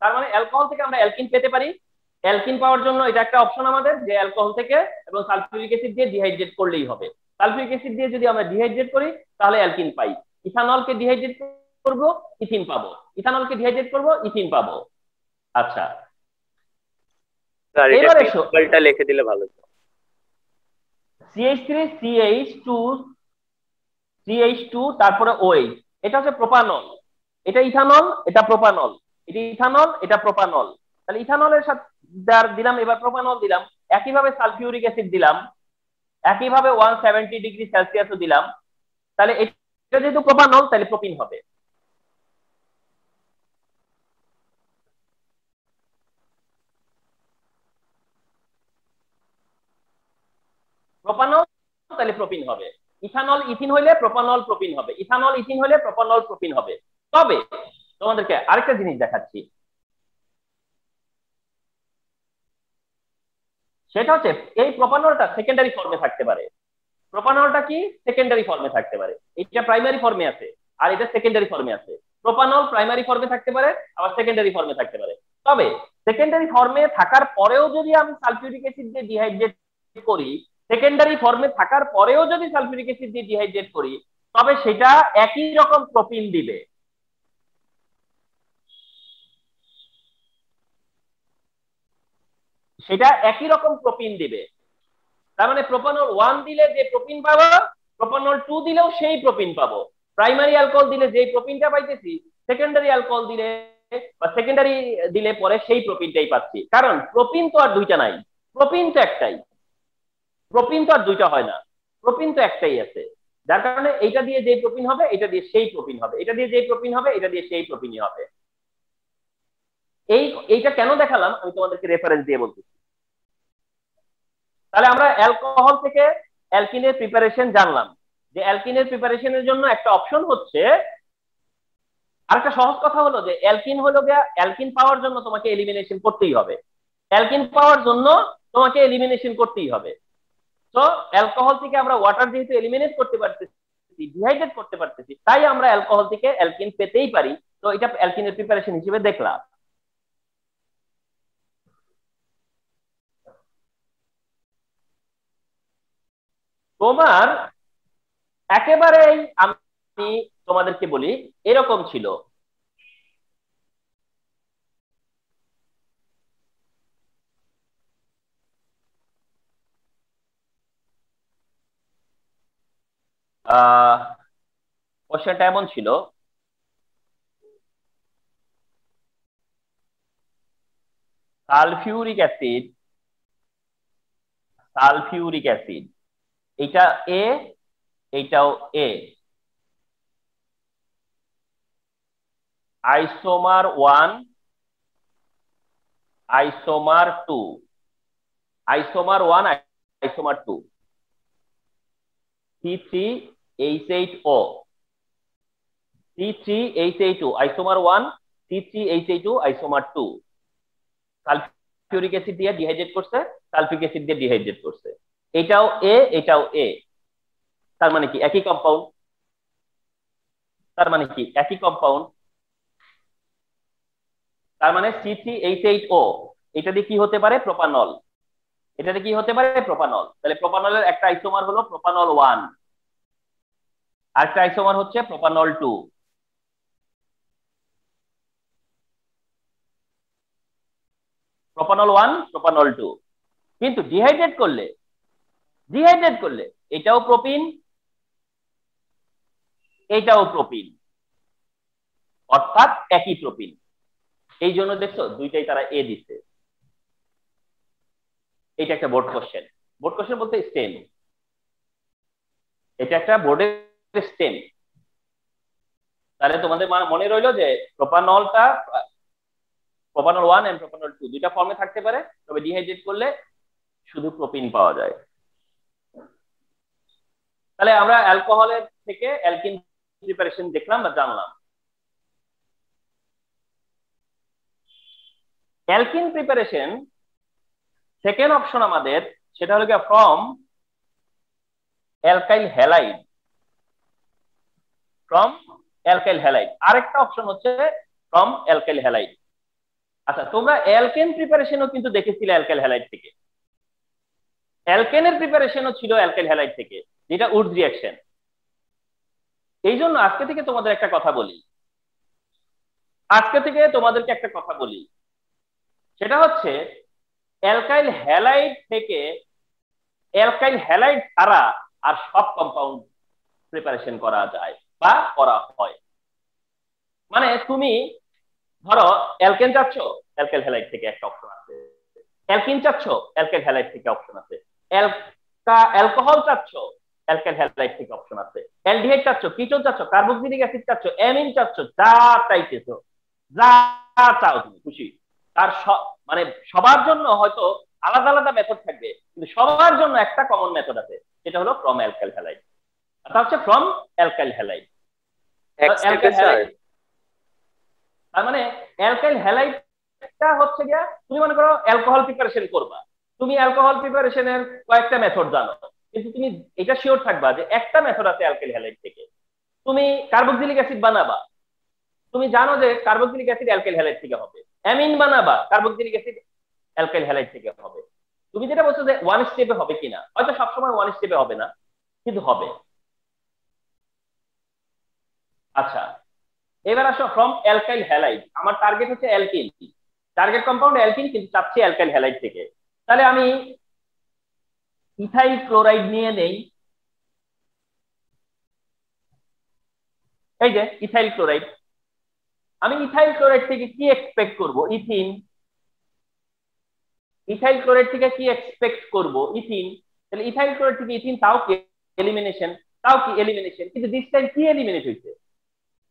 Speaker 1: তার মানে অ্যালকোহল থেকে আমরা অ্যালকিন পেতে পারি। অ্যালকিন পাওয়ার জন্য এটা একটা অপশন আমাদের, যে অ্যালকোহল থেকে এবং সালফিউরিক অ্যাসিড দিয়ে ডিহাইড্রেট করলেই হবে। সালফিউরিক অ্যাসিড দিয়ে যদি আমরা ডিহাইড্রেট করি, তাহলে অ্যালকিন পাই। ইথানলকে ডিহাইড্রেট করব, ইথিন পাবো। ইথানলকে ডিহাইড্রেট করব, ইথিন পাবো। আচ্ছা।
Speaker 3: স্যার এটা। প্রিন্সিপালটা লিখে দিলে ভালো হতো।
Speaker 1: CH3 CH2 CH2 তারপরে OH এটা হচ্ছে প্রোপানল এটা ইথানল এটা প্রোপানল এটা ইথানল এটা প্রোপানল তাহলে ইথানলের সাথে দিলাম এবার প্রোপানল দিলাম। একইভাবে সালফিউরিক অ্যাসিড দিলাম। একইভাবে 170 ডিগ্রি সেলসিয়াসও দিলাম। তাহলে এটা যেহেতু প্রোপানল তাহলে প্রোপিন হবে। প্রোপানল তাহলে প্রোপিন হবে। ইথানল ইথিন হইলে প্রোপানল প্রোপিন হবে। ইথানল ইথিন হলে প্রোপানল প্রোপিন হবে। তবে তোমাদেরকে আরেকটা জিনিস দেখাচ্ছি। সেটা হচ্ছে এই প্রোপানলটা সেকেন্ডারি ফর্মে থাকতে পারে। প্রোপানলটা কি? সেকেন্ডারি ফর্মে থাকতে পারে। এটা প্রাইমারি ফর্মে আছে, আর এটা সেকেন্ডারি ফর্মে আছে। প্রোপানল প্রাইমারি ফর্মে থাকতে পারে, আবার সেকেন্ডারি ফর্মে থাকতে পারে। তবে সেকেন্ডারি ফর্মে থাকার পরেও যদি আমি সালফিউরিক অ্যাসিড দিয়ে ডিহাইড্রেট করি সেকেন্ডারি ফর্মে থাকার পরেও যদি সালফিউরিক অ্যাসিড দিয়ে ডিহাইড্রেট করি, তবে সেটা একই রকম প্রোপিন দিবে। সেটা একই রকম প্রোপিন দিবে। তার মানে প্রোপানল ওয়ান দিলে যে প্রোপিন পাবো প্রোপানল টু দিলেও সেই প্রোপিন পাবো। প্রাইমারি অ্যালকোহল দিলে যে প্রোপিনটা পাইতেছি সেকেন্ডারি অ্যালকোহল দিলে বা সেকেন্ডারি দিলে পরে সেই প্রোপিনটাই পাচ্ছি। কারণ প্রোপিন তো আর দুইটা নাই প্রোপিন তো একটাই। প্রোপিন তো আর দুইটা হয় না। প্রোপিন তো একটাই আছে। যার কারণে এইটা দিয়ে যে প্রোপিন হবে এটা দিয়ে সেই প্রোপিন হবে। এটা দিয়ে যে প্রোপিন হবে এটা দিয়ে সেই প্রোপিনই হবে। এই, এইটা কেন দেখালাম? আমি তোমাদেরকে রেফারেন্স দিয়ে বলতেছি তাহলে আমরা অ্যালকোহল থেকে অ্যালকিনের প্রিপারেশন জানলাম। যে অ্যালকিনের প্রিপারেশনের জন্য একটা অপশন হচ্ছে, আরেকটা সহজ কথা হলো যে অ্যালকিন হলো অ্যালকিন পাওয়ার জন্য তোমাকে এলিমিনেশন করতেই হবে। অ্যালকিন পাওয়ার জন্য তোমাকে এলিমিনেশন করতেই হবে। তো অ্যালকোহল থেকে আমরা ওয়াটার যেহেতু এলিমিনেট করতে পারতেছি ডিহাইড্রেট করতে পারতেছি, তাই আমরা অ্যালকোহল থেকে অ্যালকিন পেতেই পারি। তো এটা অ্যালকিনের প্রিপারেশন হিসেবে দেখলাম। তোমার একেবারেই আমি তোমাদেরকে বলি, এরকম ছিল। কোশ্চেনটা এমন ছিল। সালফিউরিক অ্যাসিড সালফিউরিক অ্যাসিড, এটা এ এইটাও এ isomer one, isomer two. Isomer one, isomer two. C three H eight O C three H eight two isomer one C three H eight two isomer two sulphuric acid দিয়ে dehydrate করছে সালফিক acid দিয়ে dehydrate করছে। এটাও এ এটাও এ তার মানে কি? একই কম্পাউন্ড তার মানে কি? একই কম্পাউন্ড তার মানে C three H eight O এটা দিয়ে কি হতে পারে? প্রোপানল এটা দিয়ে কি হতে পারে? প্রোপানল তাহলে প্রোপানলের একটা আইসোমার হলো প্রোপানল ওয়ান আরেকটা আইসোমার হচ্ছে propanol two propanol one propanol two কিন্তু ডিহাইড্রেট করলে ডিহাইড্রেট করলে এটাও প্রোপিন এটাও প্রোপিন অর্থাৎ একই প্রোপিন এই জন্য দেখছ দুইটাই তারা এ দিচ্ছে। এটা একটা বোর্ড কোশ্চেন বোর্ড কোশ্চেন বলতে স্টেম এটা একটা বোর্ডের স্টেম তাহলে তোমাদের মনে রইল যে প্রোপানলটা propanol one and propanol two দুইটা ফর্মে থাকতে পারে, তবে ডিহাইড্রেট করলে শুধু প্রোপিন পাওয়া যায়। তাহলে আমরা অ্যালকোহলের থেকে অ্যালকিন প্রিপারেশন দেখলাম বা জানলাম। অ্যালকিন প্রিপারেশন সেকেন্ড অপশন আমাদের, সেটা হলো from alkyl halide from alkyl halide আরেকটা অপশন হচ্ছে ফ্রম অ্যালকাইল হ্যালাইড আচ্ছা তোমরা অ্যালকেন প্রিপারেশনও কিন্তু দেখেছিলে অ্যালকেল হ্যালাইড থেকে। অ্যালকেনের প্রিপারেশনও ছিল অ্যালকেল হ্যালাইড থেকে, যেটা উড রিয়াকশন এই জন্য আজকে থেকে তোমাদের একটা কথা বলি। আজকে থেকে তোমাদেরকে একটা কথা বলি। সেটা হচ্ছে অ্যালকাইল হ্যালাইড থেকে অ্যালকাইল হ্যালাইড ছাড়া আর সব কম্পাউন্ড প্রিপারেশন করা যায়। বা করা হয়। মানে তুমি, ধরো অ্যালকেন চাচ্ছ অ্যালকেল হ্যালাইড থেকে একটা অপশন আছে। অ্যালকিন চাচ্ছ অ্যালকেল হ্যালাইড থেকে অপশন আছে। অ্যালকোহল চাচ্ছ অ্যালকেল হ্যালাইড থেকে অপশন আছে। অ্যালডিহাইড চাচ্ছ কিটোন চাচ্ছ কার্বক্সিলিক অ্যাসিড চাচ্ছ অ্যামিন চাচ্ছ, যা চাইতেছো যা চাও তুমি, খুশি। তার মানে সবার জন্য হয়তো আলাদা আলাদা মেথড থাকবে, কিন্তু সবার জন্য একটা কমন মেথড আছে, সেটা হলো ফ্রম অ্যালকাইল হ্যালাইড তা হচ্ছে ফ্রম অ্যালকাইল হ্যালাইড তার মানে অ্যালকাইল হ্যালাইডটা হচ্ছে গিয়া তুমি মনে করো অ্যালকোহল প্রিপারেশন করবা। তুমি অ্যালকোহল প্রিপারেশনের কয়েকটা মেথড জানো। কিন্তু তুমি এটা শিওর থাকবা যে একটা মেথড আছে অ্যালকাইল হ্যালাইড থেকে। তুমি কার্বক্সিলিক অ্যাসিড বানাবা। তুমি জানো যে কার্বক্সিলিক অ্যাসিড অ্যালকাইল হ্যালাইড থেকে হবে। অ্যামিন বানাবা কার্বক্সিলিক অ্যাসিড অ্যালকাইল হ্যালাইড থেকে হবে। তুমি যেটা বলছো যে ওয়ান স্টেপে হবে কিনা হয়তো সবসময় ওয়ান স্টেপে হবে না কিন্তু হবে। আচ্ছা এবার আসো ফ্রম অ্যালকাইল হ্যালাইড আমার টার্গেট হচ্ছে অ্যালকিন টার্গেট কম্পাউন্ড অ্যালকিন কিন্তু চাচ্ছি অ্যালকাইল হ্যালাইড থেকে। তাহলে আমি ইথাইল ক্লোরাইড নিয়ে নেই। এই যে ইথাইল ক্লোরাইড আমি ইথাইল ক্লোরাইড থেকে কি এক্সপেক্ট করব? ইথিন ইথাইল ক্লোরাইড থেকে কি এক্সপেক্ট করব? ইথিন তাহলে ইথাইল ক্লোরাইড থেকে ইথিন তাও কি এলিমিনেশন তাও কি এলিমিনেশন কিন্তু দিস টাইম কি এলিমিনেট হয়েছে?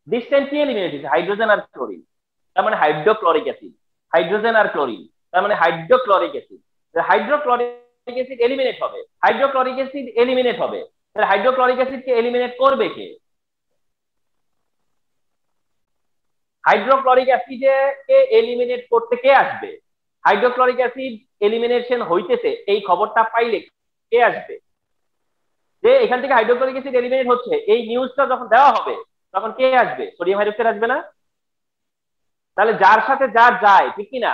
Speaker 1: দিস টাইম কি এলিমিনেট হয়েছে হাইড্রোজেন আর ক্লোরিন তার মানে হাইড্রোক্লোরিক অ্যাসিড হাইড্রোজেন আর ক্লোরিন তার মানে hydrochloric acid hydrochloric acid eliminate হবে হাইড্রোক্লোরিক অ্যাসিড এলিমিনেট হবে, তাহলে হাইড্রোক্লোরিক অ্যাসিডকে এলিমিনেট করবে কে? হাইড্রোক্লোরিক অ্যাসিডে কে এলিমিনেট করতে কে আসবে? হাইড্রোক্লোরিক অ্যাসিড এলিমিনেশন হইতেছে, এই খবরটা পাইলে কে আসবে? যে এখান থেকে হাইড্রোক্লোরিক অ্যাসিড এলিমিনেট হচ্ছে, এই নিউজটা যখন দেওয়া হবে তখন কে আসবে? সোডিয়াম হাইড্রোক্সাইড আসবে না? তাহলে যার সাথে যার যায়, ঠিক কি না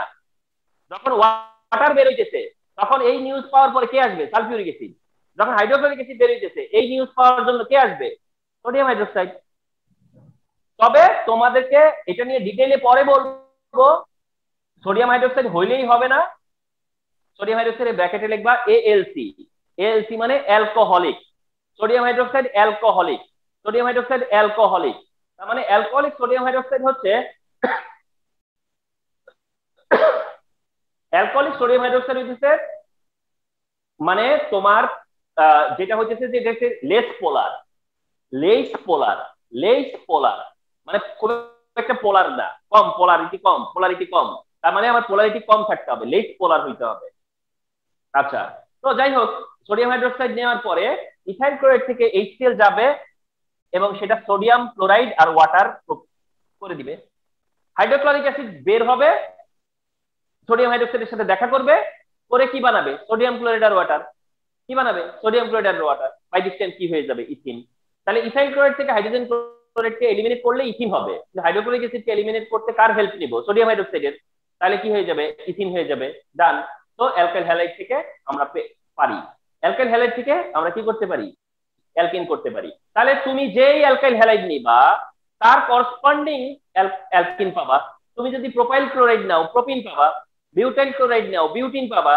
Speaker 1: যখন ওয়াটার বেরোইতেছে তখন এই নিউজ পাওয়ার পরে কে আসবে? সালফিউরিক অ্যাসিড যখন হাইড্রোক্লোরিক অ্যাসিড বেরোইতেছে এই নিউজ পাওয়ার জন্য কে আসবে? Sodium hydroxide. তবে তোমাদেরকে এটা নিয়ে ডিটেইলে পরে বলব, সোডিয়াম হাইড্রোক্সাইড হইলেই হবে না। সোডিয়াম হাইড্রোক্সাইডের ব্র্যাকেটে লিখবা এএলসি এএলসি মানে alcoholic sodium hydroxide alcoholic sodium hydroxide alcoholic. তার মানে অ্যালকোহলিক সোডিয়াম হাইড্রোক্সাইড হচ্ছে অ্যালকোহলিক সোডিয়াম হাইড্রোক্সাইড হচ্ছে মানে তোমার যেটা হচ্ছে যে এটা less polar. Less polar less polar. মানে খুব একটা পোলার না, কম, পোলারিটি কম পোলারিটি কম। তার মানে আমার পোলারিটি কম থাকতে হবে, লেস পোলার হইতে হবে। আচ্ছা তো যাই হোক, সোডিয়াম হাইড্রোক্সাইড নেওয়ার পরে ইথাইল ক্লোরাইড থেকে এইচসিএল যাবে এবং সেটা সোডিয়াম ক্লোরাইড আর ওয়াটার করে দিবে। হাইড্রোক্লোরিক অ্যাসিড বের হবে সোডিয়াম হাইড্রোক্সাইডের সাথে দেখা করবে, করে কি বানাবে? সোডিয়াম ক্লোরাইড আর ওয়াটার কি বানাবে? সোডিয়াম ক্লোরাইড আর ওয়াটার বাই দিস কি হয়ে যাবে? ইথিন তাহলে ইথাইল ক্লোরাইড থেকে হাইড্রোজেন ক্লোরাইডকে এলিমিনেট করলে ইথিন হবে। হাইড্রোক্লোরিক অ্যাসিডকে এলিমিনেট করতে কার হেল্প নিব? সোডিয়াম হাইড্রোক্সাইডের তাহলে কি হয়ে যাবে? ইথিন হয়ে যাবে। ডান তো অ্যালকাইল হ্যালাইড থেকে আমরা পারি। অ্যালকাইল হ্যালাইড থেকে আমরা কি করতে পারি? অ্যালকিন করতে পারি তাহলে তুমি যেই অ্যালকাইল হ্যালাইড নিবা তার করসপন্ডিং অ্যালকিন পাবা তুমি যদি প্রোপাইল ক্লোরাইড নাও প্রোপিন পাবা বিউটাইল ক্লোরাইড নাও বিউটিন পাবা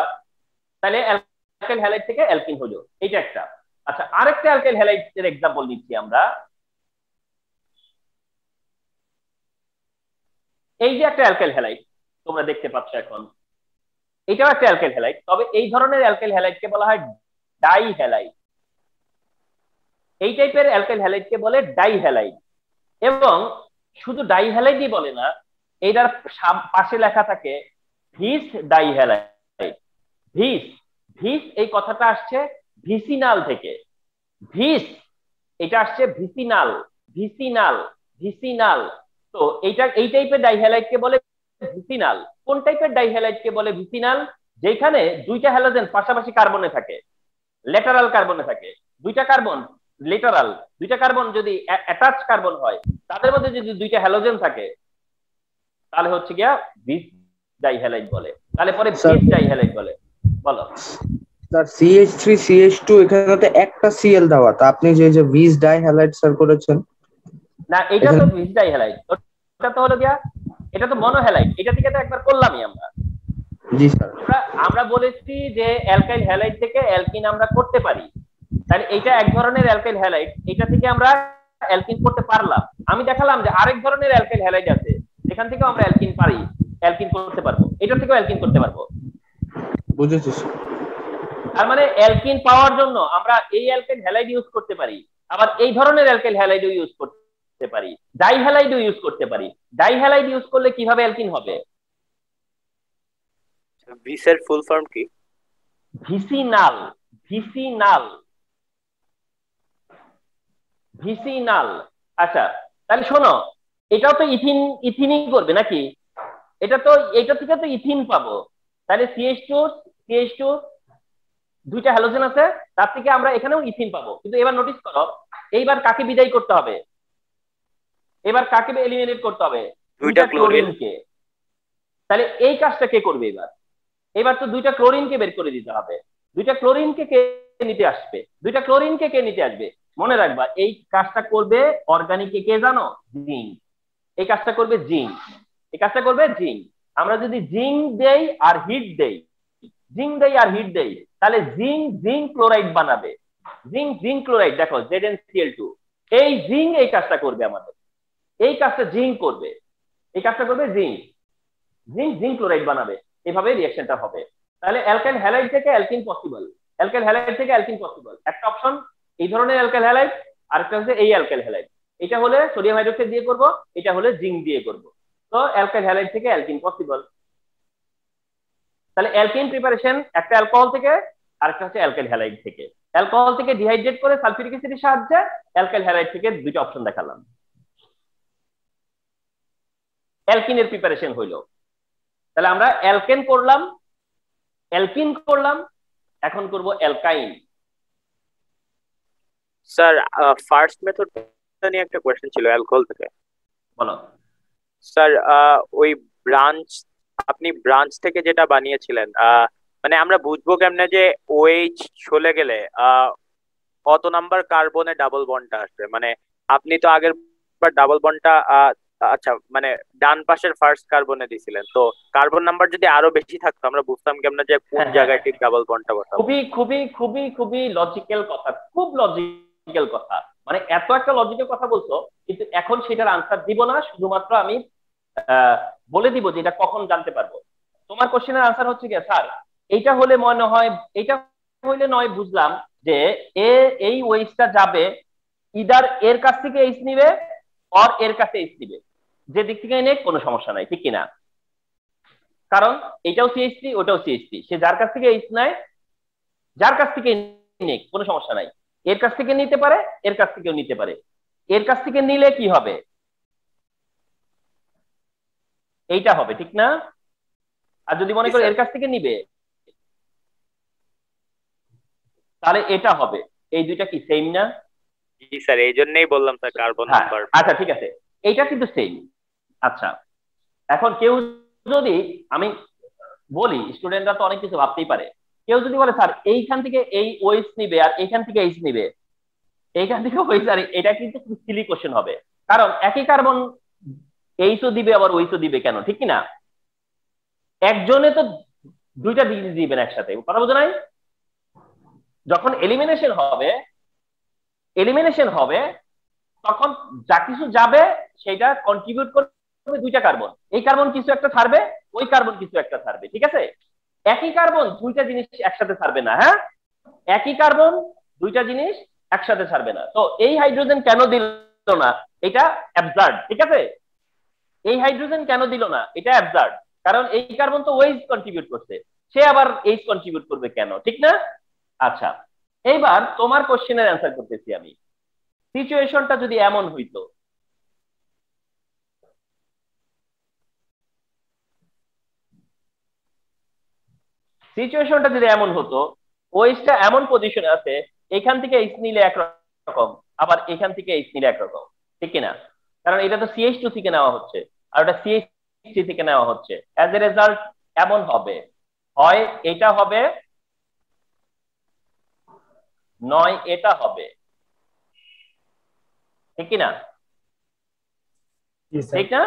Speaker 1: তাহলে অ্যালকাইল হ্যালাইড থেকে অ্যালকিন হলো এইটা একটা আচ্ছা আরেকটা অ্যালকাইল হ্যালাইড এর এক্সাম্পল দিচ্ছি আমরা এই যে একটা অ্যালকাইল হ্যালাইড তোমরা দেখতে পাচ্ছ এখন এটাও একটা অ্যালকাইল হ্যালাইড তবে এই ধরনের অ্যালকাইল হ্যালাইডকে বলা হয় ডাই হ্যালাইড এই টাইপের অ্যালকাইল হ্যালাইডকে বলে ডাই হ্যালাইড এবং শুধু ডাই হ্যালাইডই বলে না এইটার পাশে লেখা থাকে ভিস ডাই হ্যালাইড ভিস ভিস এই কথাটা আসছে ভিসিনাল থেকে। ভিস এটা আসছে ভিসিনাল ভিসিনাল ভিসিনাল তো এইটা, এই টাইপের ডাইহ্যালাইডকে বলে ভিসিনাল কোন টাইপের ডাইহ্যালাইডকে বলে ভিসিনাল যেখানে দুইটা হ্যালোজেন পাশাপাশি কার্বনে থাকে। লেটারাল কার্বনে থাকে। দুইটা কার্বন লেটারাল দুইটা কার্বন যদি অ্যাটাচ কার্বন হয় তাদের মধ্যে যদি দুইটা হ্যালোজেন থাকে তাহলে হচ্ছে গিয়া ডাইহ্যালাইড বলে। তাহলে পরে
Speaker 4: Sir-
Speaker 1: ভিস ডাইহ্যালাইড বলে। বলো।
Speaker 4: Sir CH three CH two এখানে তো একটা সিএল দেওয়া তা আপনি যে যে ভিজ ডাই হ্যালাইড স্যার করেছেন
Speaker 1: না এটা তো ভিস ডাইহ্যালাইড এটা তো হলো গিয়া এটা তো মনোহ্যালাইড এটা থেকে তো একবার করলামই আমরা।
Speaker 4: জি স্যার
Speaker 1: আমরা বলেছি যে অ্যালকাইল হ্যালাইড থেকে অ্যালকিন আমরা করতে পারি। তাহলে এইটা এক ধরনের অ্যালকাইল হ্যালাইড। এটা থেকে আমরা অ্যালকিন করতে পারলাম। আমি দেখালাম যে আরেক ধরনের অ্যালকাইল হ্যালাইড আছে। যেখান থেকেও আমরা অ্যালকিন পারি অ্যালকিন করতে পারব। এটা থেকেও অ্যালকিন করতে পারব।
Speaker 4: বুঝেছি স্যার
Speaker 1: তার মানে অ্যালকিন পাওয়ার জন্য আমরা এই অ্যালকাইল হ্যালাইড ইউজ করতে পারি। আবার এই ধরনের অ্যালকাইল হ্যালাইডও ইউজ করতে পারি। ডাই হ্যালাইডও ইউজ করতে পারি। ডাই হ্যালাইড ইউজ করলে কীভাবে অ্যালকিন হবে?
Speaker 3: ভিসের ফুল ফর্ম কি?
Speaker 1: Vicinal vicinal. ভিসিনাল। আচ্ছা তাহলে শোনো এটাও তো ইথিন ইথিনই করবে নাকি? এটা তো এটা থেকে তো ইথিন পাবো। তাহলে সিএইচ টু সিএইচ টু দুইটা হ্যালোজেন আছে তার থেকে আমরা এখানেও ইথিন পাবো। কিন্তু এবার নোটিস করো এইবার কাকে বিদায় করতে হবে? এবার কাকে এলিমিনেট করতে হবে?
Speaker 3: দুইটা ক্লোরিন
Speaker 1: ক্লোরিনকে তাহলে এই কাজটা কে করবে এবার? এবার তো দুইটা ক্লোরিনকে বের করে দিতে হবে। দুইটা ক্লোরিনকে কে নিতে আসবে? দুইটা ক্লোরিনকে কে নিতে আসবে? মনে রাখবা, এই কাজটা করবে অর্গানিকে কে জানো? জিঙ্ক। এই কাজটা করবে জিঙ্ক। এই কাজটা করবে জিঙ্ক। আমরা যদি জিঙ্ক দেই আর হিট দেই, জিঙ্ক দেই আর হিট দেই, তাহলে জিঙ্ক জিঙ্ক ক্লোরাইড বানাবে। জিঙ্ক জিঙ্ক ক্লোরাইড, দেখো জেড এন সিএল টু এই জিঙ্ক এই কাজটা করবে আমাদের। এই কাজটা জিঙ্ক করবে। এই কাজটা করবে জিঙ্ক। জিঙ্ক জিঙ্ক ক্লোরাইড বানাবে। এভাবে রিঅ্যাকশনটা হবে। তাহলে অ্যালকাইল হ্যালাইড থেকে অ্যালকিন পসিবল অ্যালকাইল হ্যালাইড থেকে অ্যালকিন পসিবল একটা অপশন এই ধরনের অ্যালকাইল হ্যালাইড আরেকটা হচ্ছে এই অ্যালকাইল হ্যালাইড এটা হলে সোডিয়াম হাইড্রোক্সাইড দিয়ে করব, এটা হলে জিঙ্ক দিয়ে করব। তো অ্যালকাইল হ্যালাইড থেকে অ্যালকিন পসিবল তাহলে অ্যালকিন প্রিপারেশন একটা অ্যালকোহল থেকে, আরেকটা হচ্ছে অ্যালকাইল হ্যালাইড থেকে। অ্যালকোহল থেকে ডিহাইড্রেট করে সালফিউরিক অ্যাসিডের সাহায্যে অ্যালকাইল হ্যালাইড থেকে দুইটা অপশন দেখালাম। অ্যালকিনের প্রিপারেশন হইল। তাহলে আমরা অ্যালকেন করলাম অ্যালকিন করলাম, এখন করব অ্যালকাইন
Speaker 3: স্যার ফার্স্ট মেথড নিয়ে একটা কোয়েশ্চেন ছিল অ্যালকোহল থেকে।
Speaker 1: বলো।
Speaker 3: স্যার ওই ব্রাঞ্চ আপনি ব্রাঞ্চ থেকে যেটা বানিয়েছিলেন মানে আমরা বুঝব কেমনে যে ওএইচ চলে গেলে আহ, কত নাম্বার কার্বনে ডাবল বন্ডটা আসবে? মানে আপনি তো আগের বার ডাবল বন্ডটা আচ্ছা মানে ডান পাশের ফার্স্ট কার্বনে দিছিলেন তো কার্বন নাম্বার যদি আরও বেশি থাকতো আমরা বুঝতাম কেমনে যে কোন
Speaker 1: হ্যাঁ,
Speaker 3: জায়গায় ঠিক ডাবল বন্ডটা বসাবো।
Speaker 1: খুবই খুবই খুবই খুবই লজিক্যাল কথা খুব লজিক্যাল কথা। মানে এত একটা লজিক্যাল কথা বলছো, কিন্তু এখন সেটার আনসার দিব না, শুধুমাত্র আমি বলে দিব যে এটা কখন জানতে পারব। তোমার কোশ্চেনের আনসার হচ্ছে কি স্যার, এইটা হলে মনে হয়, এইটা হইলে নয়, বুঝলাম যে এ, এই ওয়েস্টটা যাবে ইদার এর কাছ থেকে এইচ নিবে অর এর কাছে এইচ নিবে। যে দিক থেকে নেক, কোনো সমস্যা নাই, ঠিক কিনা? কারণ এটাও সিএইচসি ওটাও সিএইচসি সে যার কাছ থেকে এইচ নেয়, যার কাছ থেকে নেক, কোনো সমস্যা নাই। এর কাছ থেকে নিতে পারে এর কাছ থেকেও নিতে পারে। এর কাছ থেকে নিলে কি হবে? এইটা হবে ঠিক না? আর যদি মনে করো এর কাছ থেকে নিবে তাহলে এটা হবে। এই দুইটা কি সেম না?
Speaker 3: জি স্যার এই জন্যই বললাম স্যার কার্বন
Speaker 1: হ্যাঁ,
Speaker 3: নাম্বার
Speaker 1: আচ্ছা ঠিক আছে। এইটা কিন্তু সেম আচ্ছা এখন কেউ যদি আমি বলি স্টুডেন্টরা তো অনেক কিছু ভাবতেই পারে। কেউ যদি বলে, স্যার, এইখান থেকে এই ওয়েস নিবে আর এইখান থেকে এইচ নিবে। এইখান থেকে ওয়েস আর এটা কিন্তু খুব সিলি কোশ্চেন হবে। কারণ একই কার্বন এইচও দিবে, আবার ওইসও দিবে কেন? ঠিক কি না একজনে তো দুইটা জিনিস দিবেন একসাথে, কথা বোঝা নাই? যখন এলিমিনেশন হবে এলিমিনেশন হবে, তখন যা কিছু যাবে, সেটা কন্ট্রিবিউট করবে দুইটা কার্বন এই কার্বন কিছু একটা ছাড়বে ওই কার্বন কিছু একটা ছাড়বে ঠিক আছে? একই কার্বন দুইটা জিনিস একসাথে ছাড়বে না হ্যাঁ? একই কার্বন দুইটা জিনিস একসাথে ছাড়বে না। তো এই হাইড্রোজেন কেন দিল না? এটা অ্যাবজার্ড ঠিক আছে? এই হাইড্রোজেন কেন দিল না? এটা অ্যাবজার্ড কারণ এই কার্বন তো ওয়েজ কন্ট্রিবিউট করছে। সে আবার এইচ কন্ট্রিবিউট করবে কেন, ঠিক না? আচ্ছা এইবার তোমার কোশ্চেনের অ্যান্সার করতেছি আমি। সিচুয়েশনটা যদি এমন হইতো সিচুয়েশনটা যদি এমন হতো ওয়েসটা এমন পজিশনে আছে এখান থেকে এইচ নিলে একরকম আবার এখান থেকে এইচ নিলে একরকম ঠিক কিনা? কারণ এটা তো সিএইচ টু থেকে নেওয়া হচ্ছে আর ওটা সিএইচ থ্রি থেকে নেওয়া হচ্ছে। অ্যাজ এ রেজাল্ট এমন হবে। হয় এটা হবে নয় এটা হবে। ঠিক না ঠিক না?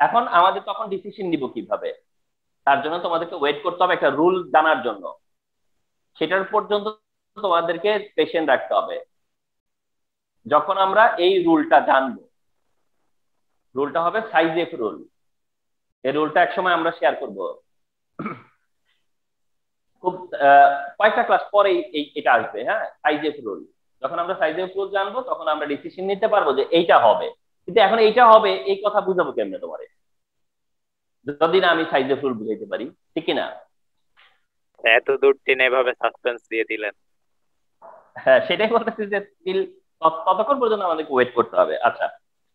Speaker 1: এখন আমাদের তখন ডিসিশন নিব কীভাবে? তার জন্য তোমাদেরকে ওয়েট করতে হবে একটা রুল জানার জন্য। সেটার পর্যন্ত তোমাদেরকে পেশেন্ট রাখতে হবে। যখন আমরা এই রুলটা জানব রুলটা হবে সাইজ এফ রুল এই রুলটা একসময় আমরা শেয়ার করব। খুব কয়েকটা ক্লাস পরে এটা আসবে হ্যাঁ? সাইজ এফ রুল যখন আমরা সাইজ এফ রুল জানব, তখন আমরা ডিসিশন নিতে পারব যে এইটা হবে। কিন্তু এখন এইটা হবে, এই কথা বুঝাবো কেমনে তোমারে? যদি না আমি সাইজ এফ রুল বুঝাইতে পারি ঠিক না?
Speaker 3: এত দূর টেনে এভাবে সাসপেন্স দিয়ে দিলেন।
Speaker 1: হ্যাঁ সেটাই বলতেছি যে স্টিল ততক্ষণ পর্যন্ত আমাদেরকে ওয়েট করতে হবে। আচ্ছা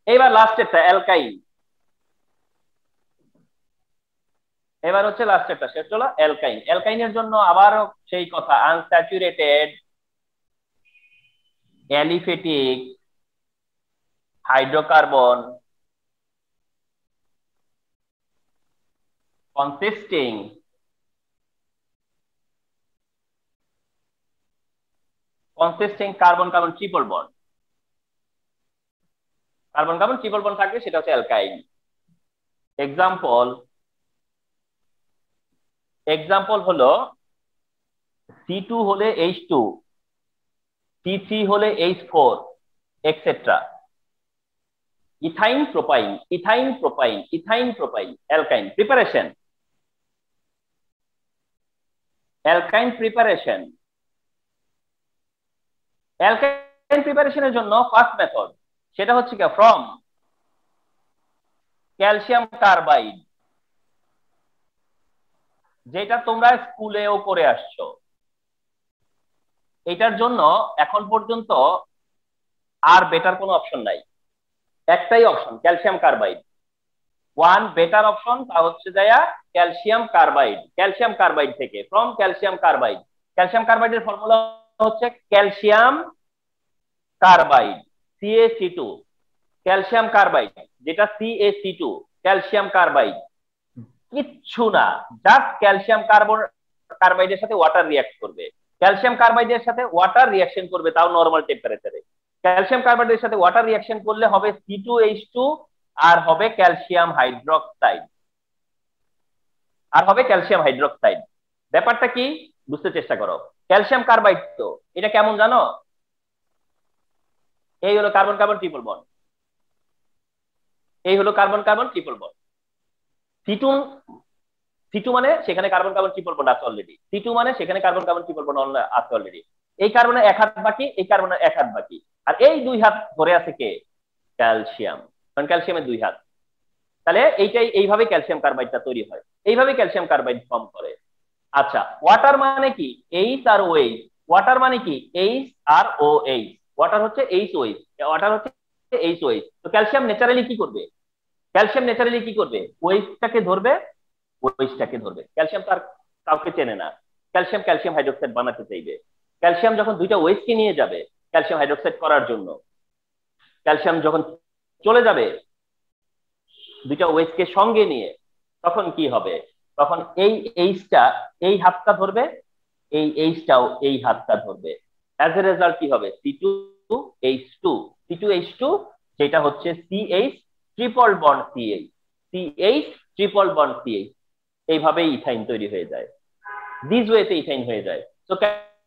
Speaker 1: এইবার লাস্টেরটা অ্যালকাইন এবার হচ্ছে লাস্টেরটা সেটা হলো অ্যালকাইন অ্যালকাইনের জন্য আবার সেই কথা unsaturated aliphatic hydrocarbon consisting consisting carbon carbon, triple bond. Carbon carbon triple bond থাকবে, সেটা হচ্ছে অ্যালকাইন এক্সাম্পল এক্সাম্পল হলো সি টু হলে এইচ টু সি থ্রি হলে H four et cetera ethyne propyne ethyne propyne ethyne propyne alkyne preparation alkyne preparation. Alkyne প্রিপারেশনের জন্য first method, সেটা হচ্ছে কি ফ্রম ক্যালসিয়াম কার্বাইড, যেটা তোমরা স্কুলেও করে আসছো। এটার জন্য এখন পর্যন্ত আর বেটার কোনো অপশন নাই। একটাই option calcium carbide. One better option তা হচ্ছে যায়া ক্যালসিয়াম কার্বাইড ক্যালসিয়াম কার্বাইড থেকে ফ্রম ক্যালসিয়াম কার্বাইড ক্যালসিয়াম কার্বাইডের ফর্মুলা হচ্ছে calcium carbide CaC two calcium carbide যেটা সিএসি টু ক্যালসিয়াম কার্বাইড কিচ্ছু না জাস্ট ক্যালসিয়াম কার্বন কার্বাইডের সাথে ওয়াটার রিয়াক্ট করবে। ক্যালসিয়াম কার্বাইডের সাথে ওয়াটার রিয়াকশন করবে, তাও নর্মাল টেম্পারেচারে ক্যালসিয়াম কার্বাইডের সাথে ওয়াটার রিয়াকশন করলে হবে সি টু এইচ টু আর হবে ক্যালসিয়াম হাইড্রোক্সাইড। আর হবে ক্যালসিয়াম হাইড্রোক্সাইড। ব্যাপারটা কি? বুঝতে চেষ্টা করো। ক্যালসিয়াম কার্বাইড তো, এটা কেমন জানো? এই হলো কার্বন কার্বন ট্রিপল বন্ড এই হলো carbon carbon triple bond C two C two মানে সেখানে কার্বন কার্বন ট্রিপল বন্ড আছে অলরেডি সিটু মানে সেখানে কার্বন কার্বন ট্রিপল বন্ড আছে অলরেডি এই কার্বনের এক হাত বাকি, এই কার্বনের এক হাত বাকি। আর এই দুই হাত ধরে আছে কে? ক্যালসিয়াম। কারণ ক্যালসিয়ামের দুই হাত। তাহলে এইটাই, এইভাবে ক্যালসিয়াম কার্বাইডটা তৈরি হয়। এইভাবে ক্যালসিয়াম কার্বাইড ফর্ম করে। আচ্ছা ওয়াটার মানে কি? এইচ আর ও এইচ ওয়াটার মানে কি? এইচ আর ও এইচ ওয়াটার হচ্ছে এইচ ওইচ ওয়াটার হচ্ছে এইচ ওইচ তো ক্যালসিয়াম ন্যাচারালি কি করবে? ক্যালসিয়াম ন্যাচারালি কি করবে? ওইচটাকে ধরবে ওইচটাকে ধরবে। ক্যালসিয়াম তার কাউকে চেনে না। ক্যালসিয়াম ক্যালসিয়াম হাইড্রোক্সাইড বানাতে চাইবে। ক্যালসিয়াম যখন দুইটা ওয়েস্টকে নিয়ে যাবে, ক্যালসিয়াম হাইড্রোক্সাইড করার জন্য। ক্যালসিয়াম যখন চলে যাবে। দুইটা ওয়েস্টকে সঙ্গে নিয়ে তখন কি হবে? তখন এই এইচটা এই হাতটা ধরবে, এই এইচটাও এই হাতটা ধরবে। অ্যাজ এ রেজাল্ট কি হবে? C two H two C two H two যেটা হচ্ছে C H triple bond C H C H triple bond C H এইভাবেই ইথাইন তৈরি হয়ে যায়। দিস ওয়েতে ইথাইন হয়ে যায়। তো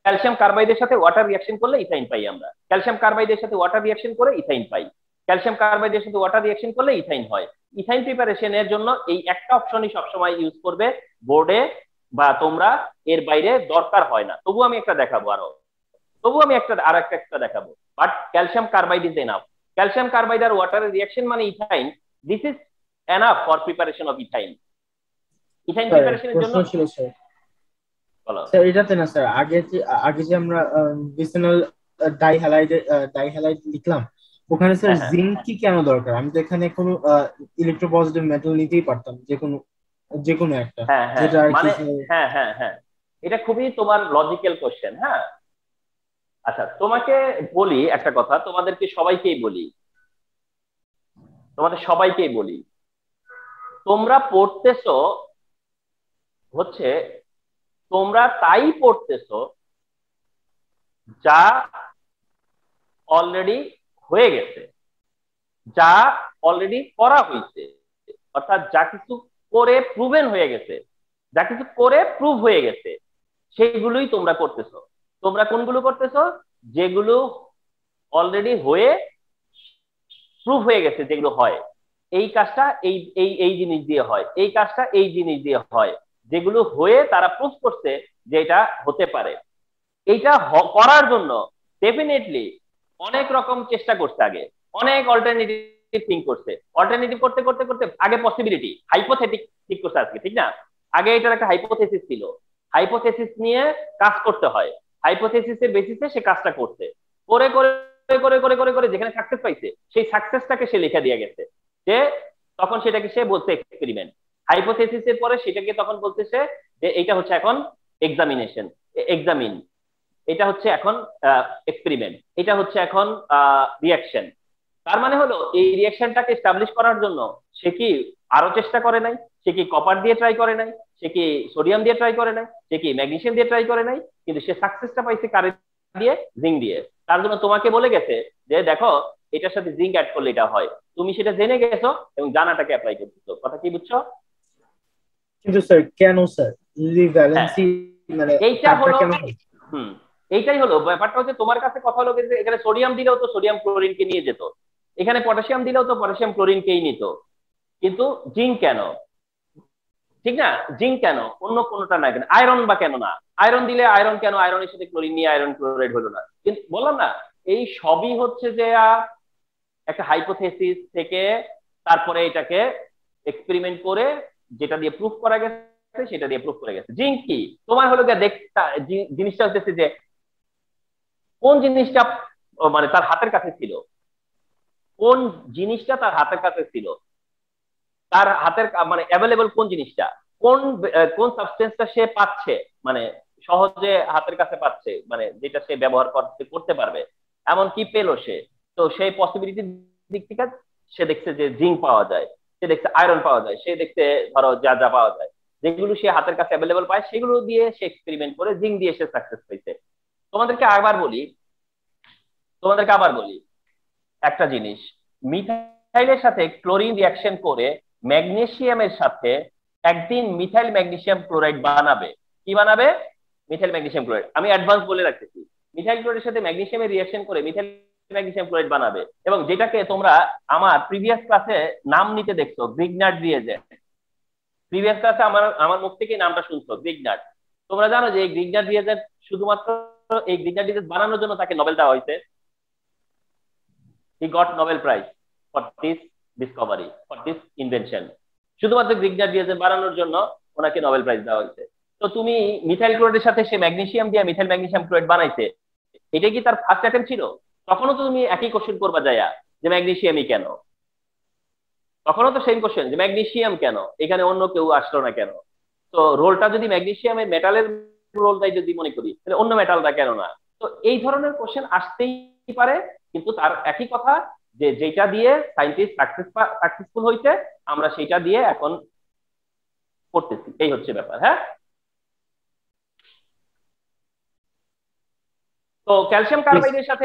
Speaker 1: ক্যালসিয়াম কার্বাইডের সাথে ওয়াটার রিয়াকশন করলে ইথাইন পাই আমরা। ক্যালসিয়াম কার্বাইডের সাথে ওয়াটার রিয়াকশন করে ইথাইন পাই। ক্যালসিয়াম কার্বাইডের সাথে ওয়াটার রিয়াকশন করলে ইথাইন হয়। ইথাইন প্রিপারেশনের জন্য এই একটা অপশনই সবসময় ইউজ করবে বোর্ডে বা তোমরা এর বাইরে দরকার হয় না। তবু আমি একটা দেখাবো আরও। তবু আমি একটা আর একটা একটা দেখাবো। But calcium carbide is enough calcium carbide আর ওয়াটারের রিয়াকশন মানে ethyne this is enough for preparation of ethyne ethyne প্রিপারেশনের জন্য
Speaker 2: স্যার এটাতে না স্যার আগে যে আগে যে আমরা বিসিনল ডাইহ্যালাইড ডাইহ্যালাইড লিখলাম ওখানে স্যার জিঙ্ক কি কেন দরকার? আমি তো এখানে কোনো ইলেকট্রোপজিটিভ মেটাল নিতেই পারতাম যে কোনো যে কোনো একটা।
Speaker 1: হ্যাঁ হ্যাঁ। মানে হ্যাঁ হ্যাঁ হ্যাঁ। এটা খুবই তোমার লজিক্যাল কোশ্চেন হ্যাঁ? আচ্ছা তোমাকে বলি একটা কথা তোমাদেরকে সবাইকেই বলি। তোমাদের সবাইকেই বলি। তোমরা পড়তেছো হচ্ছে তোমরা তাই পড়তেছো যা অলরেডি হয়ে গেছে। যা অলরেডি করা হয়েছে। অর্থাৎ যা কিছু করে প্রুভেন হয়ে গেছে। যা কিছু করে প্রুভ হয়ে গেছে। সেইগুলোই তোমরা করতেছো। তোমরা কোনগুলো করতেছো? যেগুলো অলরেডি হয়ে প্রুভ হয়ে গেছে যেগুলো হয়। এই কাজটা এই এই এই জিনিস দিয়ে হয়। এই কাজটা এই জিনিস দিয়ে হয়। যেগুলো হয়ে তারা প্রুভ করছে যে এটা হতে পারে। এইটা করার জন্য ডেফিনেটলি অনেক রকম চেষ্টা করছে আগে। অনেক অল্টারনেটিভ থিঙ্ক করছে। অল্টারনেটিভ করতে করতে করতে আগে পসিবিলিটি হাইপোথেটিক ঠিক করছে আজকে, ঠিক না? আগে এটার একটা হাইপোথেসিস ছিল। হাইপোথেসিস নিয়ে কাজ করতে হয়। হাইপোথেসিসের বেসিসে সে কাজটা করছে। করে করে করে করে করে করে যেখানে সাকসেস পাইছে, সেই সাকসেসটাকে সে লিখে দিয়ে গেছে। যে তখন সেটাকে সে বলছে এক্সপেরিমেন্ট হাইপোথেসিস এর পরে সেটাকে তখন বলতেছে যে এটা হচ্ছে এখন এক্সামিনেশন এক্সামিন এটা হচ্ছে এখন এক্সপেরিমেন্ট এটা হচ্ছে এখন রিয়াকশন তার মানে হলো এই রিয়াকশনটাকে এস্টাবলিশ করার জন্য সে কি আরও চেষ্টা করে নাই? সে কি কপার দিয়ে ট্রাই করে নাই? সে কি সোডিয়াম দিয়ে ট্রাই করে নাই? সে কি ম্যাগনেসিয়াম দিয়ে ট্রাই করে নাই? কিন্তু সে সাকসেসটা পাইছে কারে দিয়ে? জিঙ্ক দিয়ে। তার জন্য তোমাকে বলে গেছে যে দেখো এটার সাথে জিঙ্ক অ্যাড করলে এটা হয়। তুমি সেটা জেনে গেছো এবং জানাটাকে অ্যাপ্লাই করতেছো কথা কি বুঝছ?
Speaker 2: কিন্তু স্যার কেন স্যার ভ্যালেন্সি মানে
Speaker 1: এইটা হলো হুম। এইটাই হলো, ব্যাপারটা হচ্ছে তোমার কাছে কথা হলো এখানে সোডিয়াম দিলেও তো সোডিয়াম ক্লোরিনকে নিয়ে যেত। এখানে পটাশিয়াম দিলেও তো পটাশিয়াম ক্লোরিনকেই নিত। কিন্তু জিঙ্ক কেন? ঠিক না? জিঙ্ক কেন? অন্য কোনোটা না কেন? আয়রন বা কেন না? আয়রন দিলে আয়রন কেন? আয়রনের সাথে ক্লোরিন নিয়ে আয়রন ক্লোরাইড হলো না। কিন্তু বললাম না, এই সবই হচ্ছে যে একটা হাইপোথেসিস থেকে তারপরে এটাকে এক্সপেরিমেন্ট করে যেটা দিয়ে প্রুফ করা গেছে, সেটা দিয়ে প্রুফ করে গেছে। জিঙ্ক কি? তোমার হলো গিয়ে দেখতা জিনিসটা হচ্ছে যে কোন জিনিসটা মানে তার হাতের কাছে ছিল? কোন জিনিসটা তার হাতের কাছে ছিল? তার হাতের মানে অ্যাভেলেবল কোন জিনিসটা? কোন কোন সাবস্টেন্সটা সে পাচ্ছে? মানে সহজে হাতের কাছে পাচ্ছে মানে যেটা সে ব্যবহার করতে করতে পারবে। এমন কি পেল সে। তো সেই পসিবিলিটির দিক থেকে সে দেখছে যে জিঙ্ক পাওয়া যায়, সে দেখছে আয়রন পাওয়া যায়, সে দেখছে ধরো যা যা পাওয়া যায়। যেগুলো সে হাতের কাছে অ্যাভেলেবল পায়, সেগুলো দিয়ে সে এক্সপেরিমেন্ট করে জিঙ্ক দিয়ে সে সাকসেস পাইছে। তোমাদেরকে আবার বলি, তোমাদেরকে আবার বলি একটা জিনিস। মিথাইলের সাথে ক্লোরিন রিয়াকশন করে ম্যাগনেসিয়ামের সাথে একদিন মিথাইল ম্যাগনেসিয়াম ক্লোরাইড বানাবে। কি বানাবে? মিথাইল ম্যাগনেসিয়াম ক্লোরাইড আমি অ্যাডভান্স বলে রাখতেছি। মিথাইল ক্লোরাইডের সাথে ম্যাগনেসিয়ামের রিয়াকশন করে মিথাইল ম্যাগনেসিয়াম ক্লোরাইড বানাবে। এবং যেটাকে তোমরা আমার প্রিভিয়াস ক্লাসে নাম নিতে দেখছ গ্রিগনাট রিয়েজেন্ট প্রিভিয়াস ক্লাসে আমার আমার মুখ থেকে নামটা শুনছো গ্রিগনাট তোমরা জানো যে গ্রিগনাট রিয়েজেন্ট শুধুমাত্র এই বানানোর জন্য তাকে নোবেল দেওয়া হয়েছে। He got Nobel prize for this discovery for this invention শুধুমাত্র জন্য ওনাকে নোবেল প্রাইজ দেওয়া হয়েছে। তো তুমি মিথাইল সাথে সে দিয়ে মিথাইল বানাইছে, এটা কি তার ফার্স্ট অ্যাটেম্প ছিল? তখনও তো তুমি একই কোশ্চেন করবা যায়া, যে ম্যাগনেসিয়ামই কেন? তখনও তো সেম কোশ্চেন যে ম্যাগনেসিয়াম কেন? এখানে অন্য কেউ আসলো না কেন? তো রোলটা যদি ম্যাগনেসিয়ামের মেটালের রোলটাই যদি মনে করি তাহলে অন্য মেটালটা কেন না? তো এই ধরনের কোশ্চেন আসতেই পারে কিন্তু তার একই কথা যে যেটা দিয়ে সাইন্টিস্ট সাকসেসফুল হয়েছে আমরা সেটা দিয়ে এখন করতেছি। এই হচ্ছে ব্যাপার হ্যাঁ? তো ক্যালসিয়াম কার্বাইডের সাথে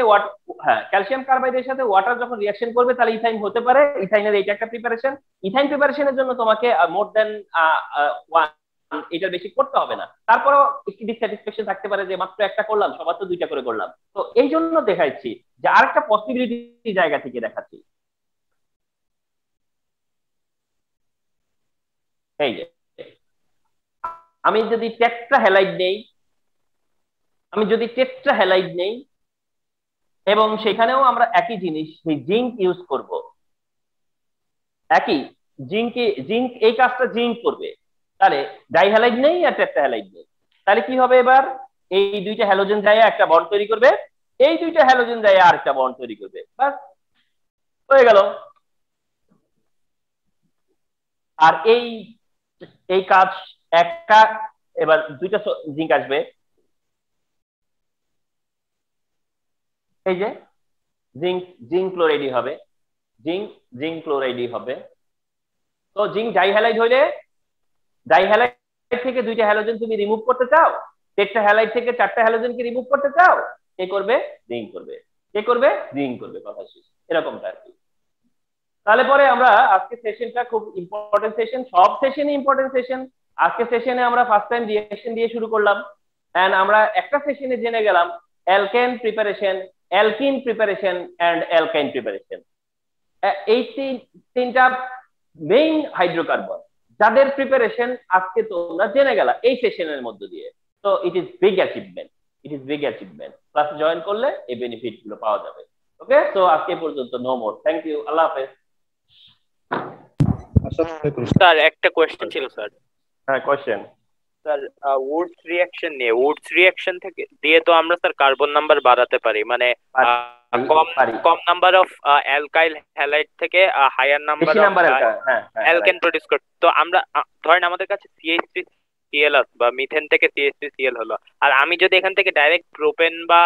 Speaker 1: হ্যাঁ ক্যালসিয়াম কার্বাইডের সাথে ওয়াটার যখন রিয়াকশন করবে তাহলে ইথাইন হতে পারে। ইথাইনের এইটা একটা প্রিপারেশন ইথাইন প্রিপারেশনের জন্য তোমাকে মোর দেন এটার বেশি করতে হবে না। তারপরেও একটি ডিসস্যাটিসফ্যাকশন থাকতে পারে যে মাত্র একটা করলাম, সবার তো দুইটা করে করলাম। তো এই জন্য দেখাচ্ছি যে আরেকটা পসিবিলিটি জায়গা থেকে দেখাচ্ছি। এই যে, আমি যদি টেট্রা হ্যালাইড নেই, আমি যদি টেট্রা হ্যালাইড নেই, এবং সেখানেও আমরা একই জিনিস, সেই জিঙ্ক ইউজ করব। একই জিঙ্ক জিঙ্ক এই কাজটা জিঙ্ক করবে। তাহলে ডাইহ্যালাইড নেই আর টেট্রা হ্যালাইড নেই। তাহলে কি হবে এবার? এই দুইটা হ্যালোজেন যায় একটা বন্ড তৈরি করবে, এই দুইটা হ্যালোজেন যায় আর একটা বন্ড তৈরি করবে। বাস হয়ে গেল। আর এই এই কাজ একটা, এবার দুইটা জিঙ্ক আসবে। এই যে জিঙ্ক জিঙ্ক ক্লোরাইডই হবে। জিঙ্ক জিঙ্ক ক্লোরাইডই হবে। তো জিঙ্ক ডাইহ্যালাইড হইলে ডাইহ্যালাইড থেকে দুইটা হ্যালোজেন তুমি রিমুভ করতে চাও টেট্রা হ্যালাইড থেকে চারটা হ্যালোজেনকে রিমুভ করতে চাও, কে করবে? জিঙ্ক করবে। কে করবে? জিঙ্ক করবে, কথা শেষ। এরকমটা আর কি। তাহলে পরে আমরা আজকে সেশনটা খুব ইম্পর্টেন্ট সেশন সব সেশনই ইম্পর্টেন্ট সেশন আজকে সেশনে আমরা ফার্স্ট টাইম রিঅ্যাকশন দিয়ে শুরু করলাম। এন্ড আমরা একটা সেশনে জেনে গেলাম alkane preparation alkene preparation and alkyne preparation এই তিনটা মেইন হাইড্রোকার্বন যাদের প্রিপারেশন আজকে তোমরা জেনে গেলা এই সেশনের মধ্য দিয়ে। তো it is big achievement it is big achievement class join করলে এই বেনিফিটগুলো পাওয়া যাবে। ওকে তো আজকে পর্যন্ত নো মোর থ্যাংক ইউ আল্লাহ হাফেজ।
Speaker 3: স্যার। একটা কোয়েশ্চেন ছিল স্যার।
Speaker 1: হ্যাঁ কোয়েশ্চেন
Speaker 3: স্যার উডস রিঅ্যাকশন নিয়ে উডস রিঅ্যাকশন থেকে দিয়ে তো আমরা স্যার কার্বন নাম্বার বাড়াতে পারি। মানে কম কম নাম্বার অফ অ্যালকাইল হ্যালাইড থেকে হায়ার
Speaker 1: নাম্বার
Speaker 3: অ্যালকেন প্রোডিউস করতে তো আমরা ধরেন আমাদের কাছে সিএইচ3 সিএল বা মিথেন থেকে সিএইচ3 সিএল হলো। আর আমি যদি এখান থেকে ডাইরেক্ট প্রোপেন বা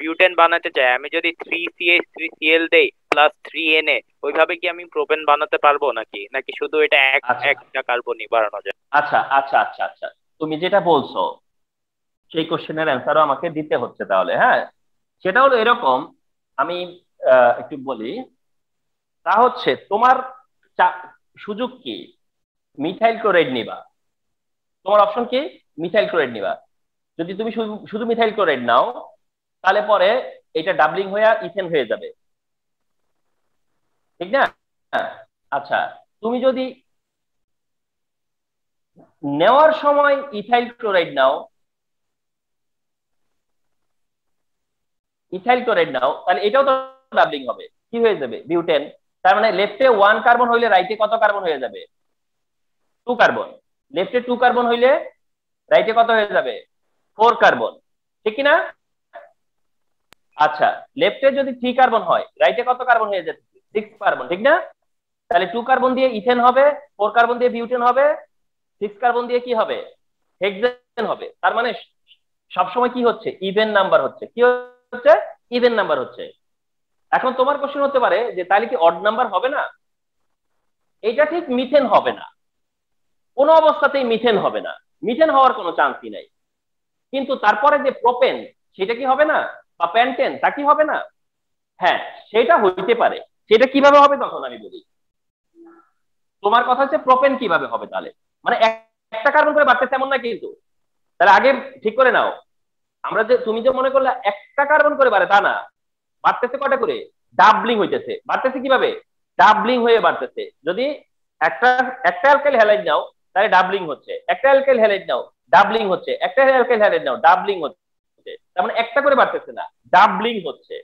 Speaker 3: বিউটেন বানাতে চাই আমি যদি থ্রি সিএইচ থ্রি সিএল দেই প্লাস থ্রি এনএ ওইভাবে কি আমি প্রোপেন বানাতে পারব নাকি? নাকি শুধু এটা এক একটা কার্বনই বাড়ানো যায়?
Speaker 1: আচ্ছা আচ্ছা আচ্ছা আচ্ছা। তুমি যেটা বলছো, সেই কোশ্চেনের অ্যান্সারও আমাকে দিতে হচ্ছে তাহলে হ্যাঁ? সেটা হলো এরকম, আমি একটু বলি। তা হচ্ছে, তোমার সুযোগ কি? মিথাইল ক্লোরাইড নিবা। তোমার অপশন কি? মিথাইল ক্লোরাইড নিবা। যদি তুমি শুধু মিথাইল ক্লোরাইড নাও, তাহলে পরে এটা ডাবলিং হয়ে ইথেন হয়ে যাবে। ঠিক না? আচ্ছা তুমি যদি নেওয়ার সময় ইথাইল ক্লোরাইড নাও। ইথাইল ক্লোরাইড নাও, তাহলে এটাও তো ডাবলিং হবে। কি হয়ে যাবে? বিউটেন। তার মানে লেফটে ওয়ান কার্বন হইলে রাইটে কত কার্বন হয়ে যাবে? টু কার্বন লেফটে টু কার্বন হইলে রাইটে কত হয়ে যাবে? ফোর কার্বন ঠিক কিনা? আচ্ছা লেফটে যদি থ্রি কার্বন হয় রাইটে কত কার্বন হয়ে যাবে? সিক্স কার্বন ঠিক না? তাহলে টু কার্বন দিয়ে ইথেন হবে ফোর কার্বন দিয়ে বিউটেন হবে সিক্স কার্বন দিয়ে কি হবে? হেক্সেন হবে। তার মানে সবসময় কি হচ্ছে? ইভেন নাম্বার হচ্ছে। কি হচ্ছে? ইভেন নাম্বার হচ্ছে। এখন তোমার কোশ্চেন হতে পারে যে তাহলে কি অড নাম্বার হবে না? এটা ঠিক মিথেন হবে না। কোনো অবস্থাতেই মিথেন হবে না। মিথেন হওয়ার কোনো চান্সই নাই। কিন্তু তারপরে যে প্রোপেন সেটা কি হবে না? বা প্যান্টেন তা কি হবে না? হ্যাঁ সেটা হইতে পারে। সেটা কীভাবে হবে তখন আমি বলি। তোমার কথা হচ্ছে প্রোপেন কীভাবে হবে তাহলে? মানে একটা কার্বন করে বাড়তেছে এমন না কিন্তু। তাহলে আগে ঠিক করে নাও। আমরা যে তুমি যে মনে করলে একটা কার্বন করে বাড়ে তা না। বাড়তেছে কটা করে? ডাবলিং হইতেছে। বাড়তেছে কীভাবে? ডাবলিং হয়ে বাড়তেছে। যদি একটা একটা অ্যালকাইল হ্যালাইড নাও, তাহলে ডাবলিং হচ্ছে। একটা অ্যালকাইল হ্যালাইড নাও, ডাবলিং হচ্ছে। একটা অ্যালকাইল হ্যালাইড নাও, ডাবলিং হচ্ছে। তার মানে একটা করে বাড়তেছে না, ডাবলিং হচ্ছে।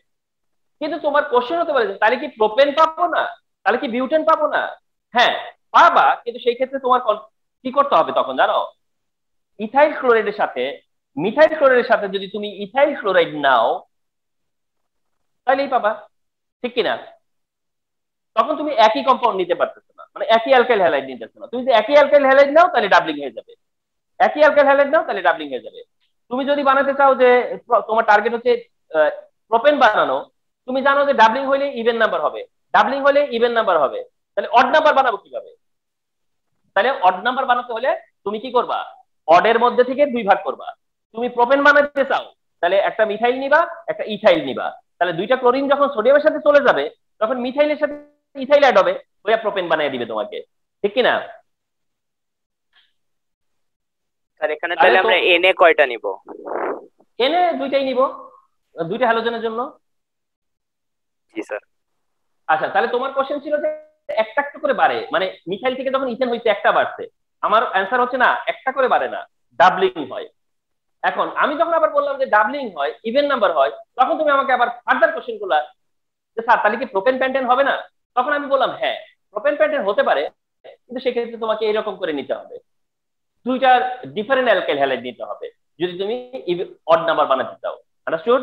Speaker 1: কিন্তু তোমার কোশ্চেন হতে পারে তাহলে কি প্রোপেন পাবো না? তাহলে কি বিউটেন পাবো না? হ্যাঁ পাবা, কিন্তু সেই ক্ষেত্রে তোমার কি করতে হবে তখন জানো? ইথাইল ক্লোরাইডের সাথে, মিথাইল ক্লোরাইডের সাথে যদি তুমি ইথাইল ক্লোরাইড নাও তাহলেই পাবা। ঠিক কিনা? তখন তুমি একই কম্পাউন্ড নিতে পারতেছো না। মানে একই অ্যালকাইল হ্যালাইড নিতেছো না। তুমি যদি একই অ্যালকাইল হ্যালাইড নাও তাহলে ডাবলিং হয়ে যাবে। একই অ্যালকাইল হ্যালাইড নাও তাহলে ডাবলিং হয়ে যাবে। তুমি যদি বানাতে চাও যে তোমার টার্গেট হচ্ছে প্রোপেন বানানো, তুমি জানো যে ডাবলিং হইলে ইভেন নাম্বার হবে। ডাবলিং হলে ইভেন নাম্বার হবে। তাহলে অড নাম্বার বানাবো কীভাবে? তাহলে অড নাম্বার বানাতে হলে তুমি কি করবা? অডের মধ্যে থেকে দুই ভাগ করবা। তুমি প্রোপেন বানাতে চাও তাহলে একটা মিথাইল নিবা একটা ইথাইল নিবা। তাহলে দুইটা ক্লোরিন যখন সোডিয়ামের সাথে চলে যাবে তখন মিথাইলের সাথে ইথাইল অ্যাড হবে ওইয়া প্রোপেন বানিয়ে দিবে তোমাকে। ঠিক কি না
Speaker 3: স্যার এখানে তাহলে আমরা এনএ কয়টা নিব?
Speaker 1: এনএ দুইটাই নিব দুইটা হ্যালোজেনের জন্য।
Speaker 3: জি স্যার
Speaker 1: আচ্ছা তাহলে তোমার কোশ্চেন ছিল যে একটা একটা করে বাড়ে। মানে মিথাইল থেকে যখন ইথেন হইছে, একটা বাড়ছে। আমার অ্যান্সার হচ্ছে না, একটা করে বাড়ে না। ডাবলিং হয়। এখন আমি যখন আবার বললাম যে ডাবলিং হয় ইভেন নাম্বার হয়, তখন তুমি আমাকে আবার ফার্দার কোশ্চেন করলা যে, স্যার, তাহলে কি প্রোপেন প্যান্টেন হবে না? তখন আমি বললাম হ্যাঁ প্রোপেন প্যান্টেন হতে পারে, কিন্তু সেক্ষেত্রে তোমাকে এরকম করে নিতে হবে। দুইটার ডিফারেন্ট অ্যালকাইল হ্যালাইড নিতে হবে। যদি তুমি অড নাম্বার বানাতে চাও। আন্ডারস্টুড